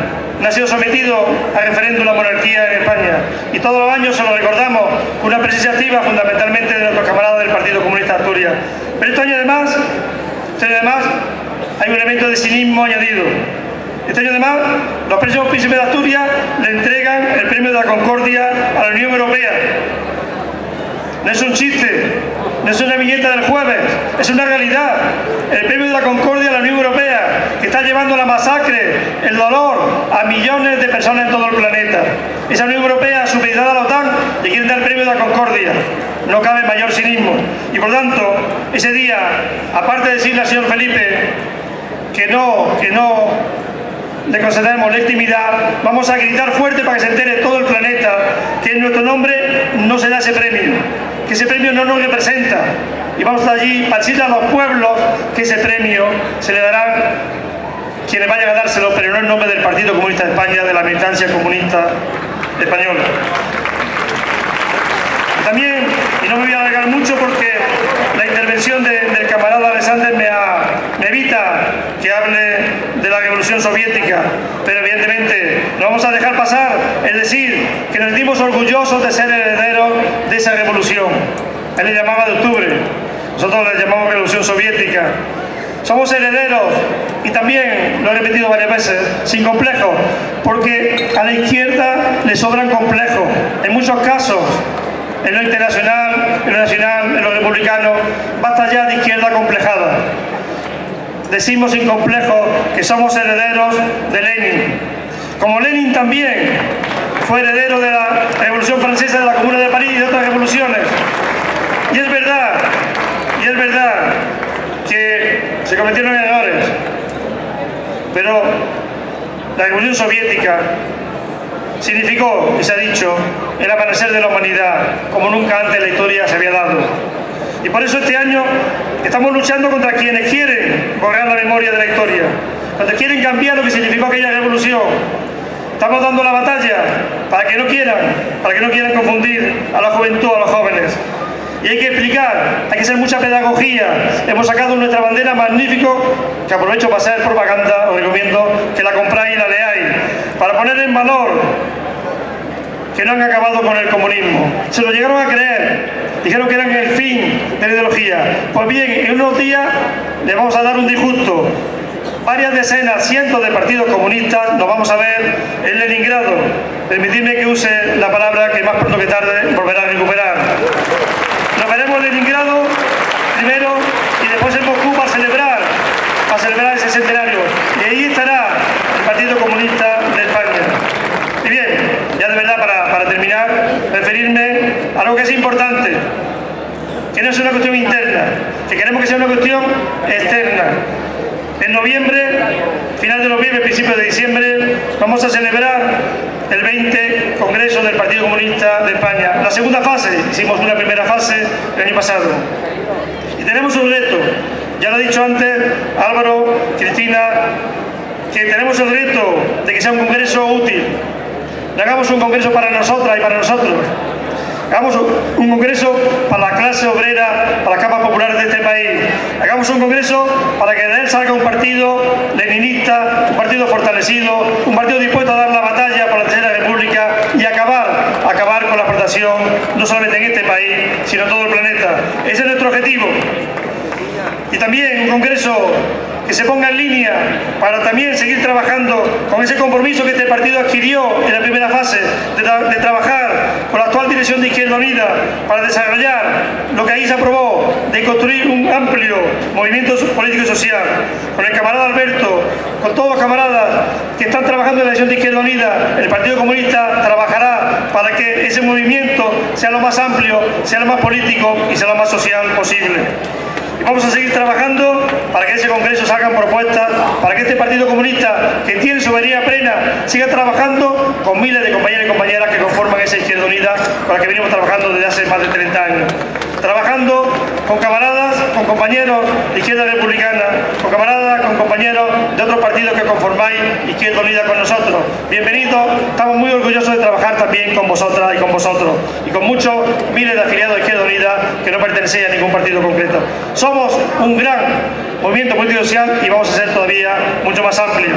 No ha sido sometido a referéndum la monarquía en España. Y todos los años se lo recordamos con una presencia activa fundamentalmente de nuestros camaradas del Partido Comunista de Asturias. Pero este año además, este año además hay un elemento de cinismo añadido. Este año además, los presos príncipes de Asturias le entregan el premio de la Concordia a la Unión Europea. No es un chiste, no es una viñeta del jueves, es una realidad. El premio de la Concordia a la Unión Europea, que está llevando la masacre, el dolor a millones de personas en todo el planeta. Esa Unión Europea, supeditada a la OTAN, le quiere dar el premio de la Concordia. No cabe mayor cinismo. Y por tanto, ese día, aparte de decirle al señor Felipe que no, que no le concederemos legitimidad, vamos a gritar fuerte para que se entere todo el planeta que en nuestro nombre no se da ese premio, que ese premio no nos representa. Y vamos allí para decirle a los pueblos que ese premio se le dará quienes vayan a dárselo, pero no en nombre del Partido Comunista de España, de la militancia comunista española. También, y no me voy a alargar mucho porque la intervención del camarada Alexander me, evita que hable la revolución soviética, pero evidentemente no vamos a dejar pasar el decir que nos dimos orgullosos de ser herederos de esa revolución. Él le llamaba de octubre, nosotros le llamamos revolución soviética. Somos herederos y también, lo he repetido varias veces, sin complejo, porque a la izquierda le sobran complejos. En muchos casos, en lo internacional, en lo nacional, en lo republicano, basta ya de izquierda complejada. Decimos sin complejo que somos herederos de Lenin. Como Lenin también fue heredero de la Revolución Francesa, de la Comuna de París y de otras revoluciones. Y es verdad, y es verdad que se cometieron errores, pero la Revolución Soviética significó, y se ha dicho, el amanecer de la humanidad, como nunca antes la historia se había dado. Y por eso este año estamos luchando contra quienes quieren borrar la memoria de la historia, cuando quieren cambiar lo que significó aquella revolución. Estamos dando la batalla para que no quieran, para que no quieran confundir a la juventud, a los jóvenes. Y hay que explicar, hay que hacer mucha pedagogía. Hemos sacado nuestra bandera magnífico, que aprovecho para hacer propaganda, os recomiendo que la compráis y la leáis, para poner en valor que no han acabado con el comunismo. Se lo llegaron a creer, dijeron que eran el fin de la ideología. Pues bien, en unos días le vamos a dar un disgusto. Varias decenas, cientos de partidos comunistas nos vamos a ver en Leningrado. Permitidme que use la palabra que más pronto que tarde volverá a recuperar. Nos veremos en Leningrado primero y después en Moscú para celebrar, para celebrar ese centenario. Y ahí estará el Partido Comunista de España. Y bien, ya de verdad para, para terminar, referirme a algo que es importante, que no es una cuestión interna, que queremos que sea una cuestión externa. En noviembre, final de noviembre, principio de diciembre, vamos a celebrar el 20 Congreso del Partido Comunista de España. La segunda fase, hicimos una primera fase el año pasado. Y tenemos un reto, ya lo ha dicho antes Álvaro, Cristina, que tenemos el reto de que sea un Congreso útil. Hagamos un Congreso para nosotras y para nosotros. Hagamos un congreso para la clase obrera, para las capas populares de este país. Hagamos un congreso para que de él salga un partido leninista, un partido fortalecido, un partido dispuesto a dar la batalla por la Tercera República y acabar, acabar con la explotación, no solamente en este país, sino en todo el planeta. Ese es nuestro objetivo. Y también un congreso que se ponga en línea para también seguir trabajando con ese compromiso que este partido adquirió en la primera fase de, trabajar con la actual dirección de Izquierda Unida para desarrollar lo que ahí se aprobó, de construir un amplio movimiento político y social, con el camarada Alberto, con todos los camaradas que están trabajando en la sesión de Izquierda Unida, el Partido Comunista trabajará para que ese movimiento sea lo más amplio, sea lo más político y sea lo más social posible. Y vamos a seguir trabajando para que ese Congreso salgan propuestas, para que este Partido Comunista, que tiene soberanía plena, siga trabajando con miles de compañeros y compañeras que conforman esa Izquierda Unida con la que venimos trabajando desde hace más de 30 años. Trabajando con camaradas, con compañeros de Izquierda Republicana, con camaradas, con compañeros de otros partidos que conformáis Izquierda Unida con nosotros. Bienvenidos, estamos muy orgullosos de trabajar también con vosotras y con vosotros, y con muchos miles de afiliados de Izquierda Unida que no pertenecen a ningún partido concreto. Somos un gran movimiento político social y vamos a ser todavía mucho más amplio.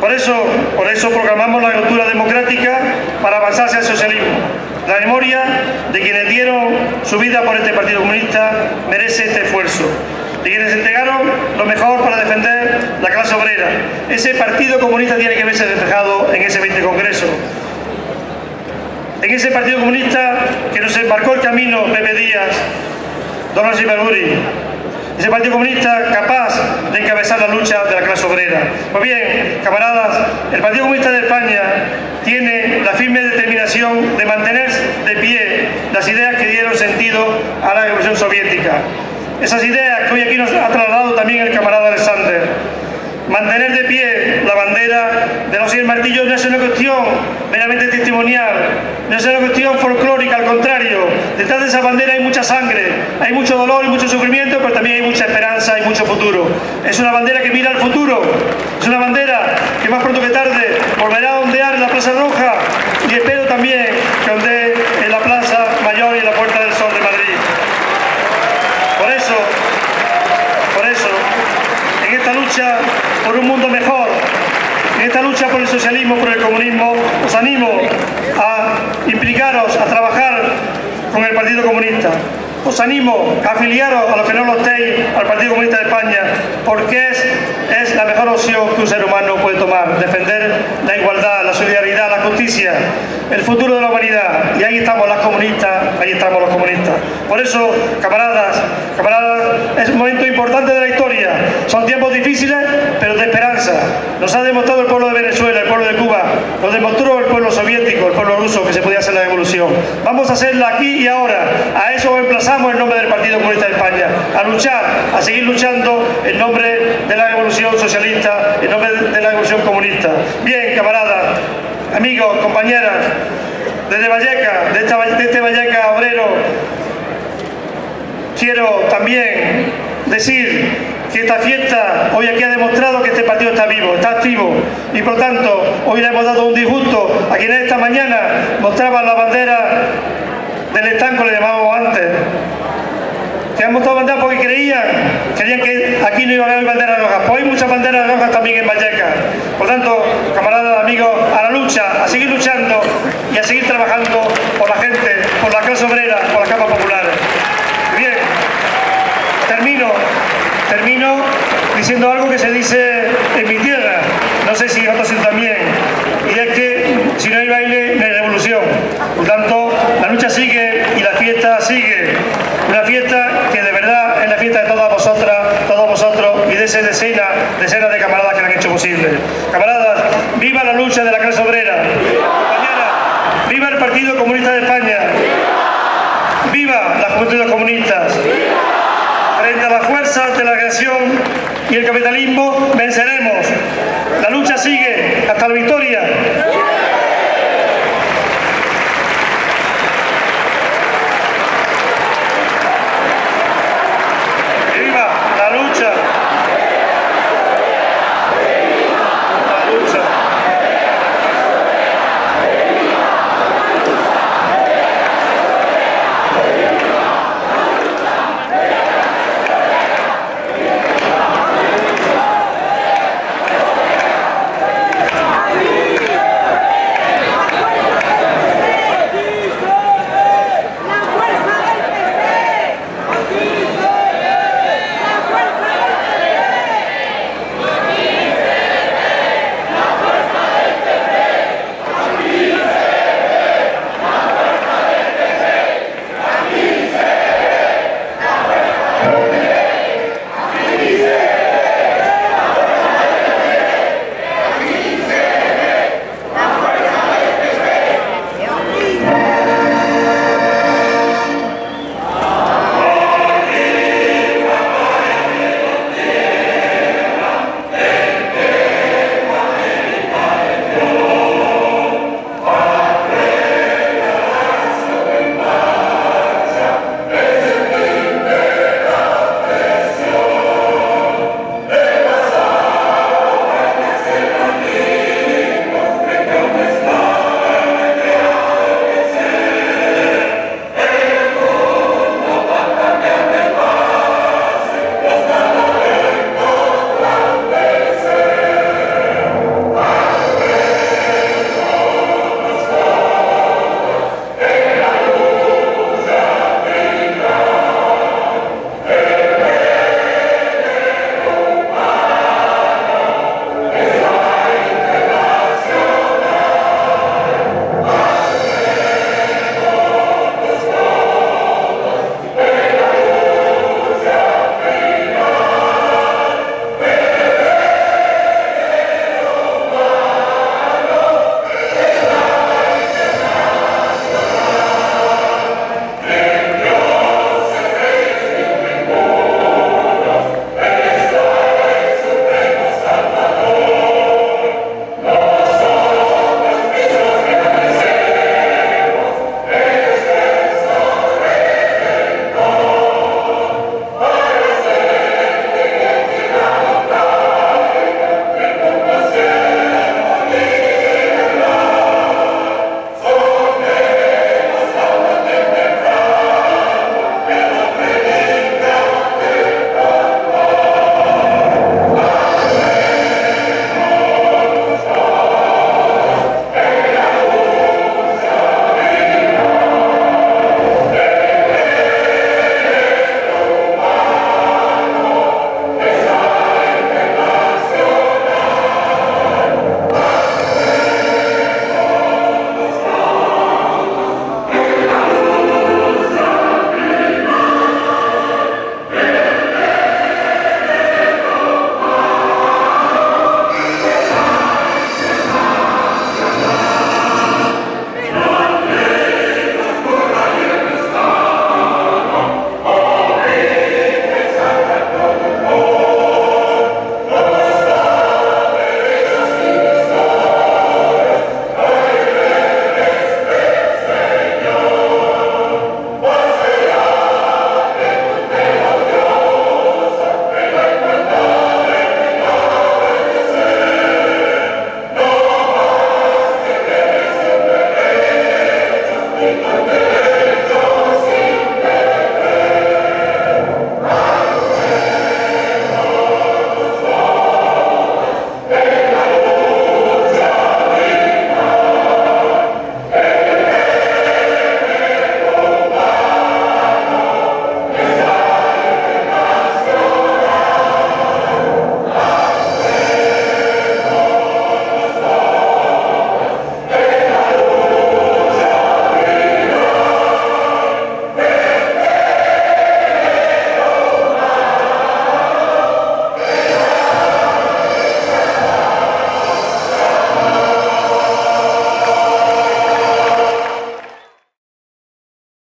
Por eso, por eso proclamamos la ruptura democrática para avanzar hacia el socialismo. La memoria de quienes dieron su vida por este Partido Comunista merece este esfuerzo. De quienes entregaron lo mejor para defender la clase obrera. Ese Partido Comunista tiene que verse reflejado en ese 20 Congreso. En ese Partido Comunista que nos embarcó el camino Pepe Díaz, Don José Berguri, ese Partido Comunista capaz de encabezar la lucha de la clase obrera. Pues bien, camaradas, el Partido Comunista de España tiene la firme determinación de mantener de pie las ideas que dieron sentido a la Revolución Soviética. Esas ideas que hoy aquí nos ha trasladado también el camarada Alexander. Mantener de pie la bandera de los 100 martillos no es una cuestión meramente testimonial, no es una cuestión folclórica, al contrario, detrás de esa bandera hay mucha sangre, hay mucho dolor y mucho sufrimiento, pero también hay mucha esperanza y mucho futuro. Es una bandera que mira al futuro, es una bandera que más pronto que tarde volverá a ondear en la Plaza Roja y espero también que ondee en la Plaza Mayor y en la Puerta del Sol de Madrid. Por eso, por eso, en esta lucha por un mundo mejor, en esta lucha por el socialismo, por el comunismo, os animo a implicaros, a trabajar con el Partido Comunista. Os animo a afiliaros a los que no lo estéis al Partido Comunista de España, porque es, es la mejor opción que un ser humano puede tomar, defender la igualdad, la solidaridad, justicia, el futuro de la humanidad. Y ahí estamos las comunistas, ahí estamos los comunistas. Por eso, camaradas, camaradas, es un momento importante de la historia. Son tiempos difíciles, pero de esperanza. Nos ha demostrado el pueblo de Venezuela, el pueblo de Cuba, nos demostró el pueblo soviético, el pueblo ruso, que se podía hacer la evolución. Vamos a hacerla aquí y ahora. A eso emplazamos en nombre del Partido Comunista de España. A luchar, a seguir luchando en nombre de la revolución socialista, en nombre de la revolución comunista. Bien, camaradas, amigos, compañeras, desde Valleca, de, este Valleca obrero, quiero también decir que esta fiesta hoy aquí ha demostrado que este partido está vivo, está activo y por tanto hoy le hemos dado un disgusto a quienes esta mañana mostraban la bandera del estanco, le llamábamos antes que han mostrado banderas porque creían, creían que aquí no iba a haber banderas rojas. Pues hay muchas banderas rojas también en Vallecas. Por tanto, camaradas, amigos, a la lucha, a seguir luchando y a seguir trabajando por la gente, por la clase obrera, por las capas populares. Bien, termino, termino diciendo algo que se dice en mi tierra, no sé si otros también, y es que si no hay baile, no hay revolución. Por tanto, la lucha sigue y la fiesta sigue. Una fiesta que de verdad es la fiesta de todas vosotras, todos ese decenas, decenas de camaradas que la han hecho posible. Camaradas, viva la lucha de la clase obrera. Compañeras, viva el Partido Comunista de España. Viva las juventudes comunistas. Frente a las fuerzas de la agresión y el capitalismo venceremos. La lucha sigue hasta la victoria.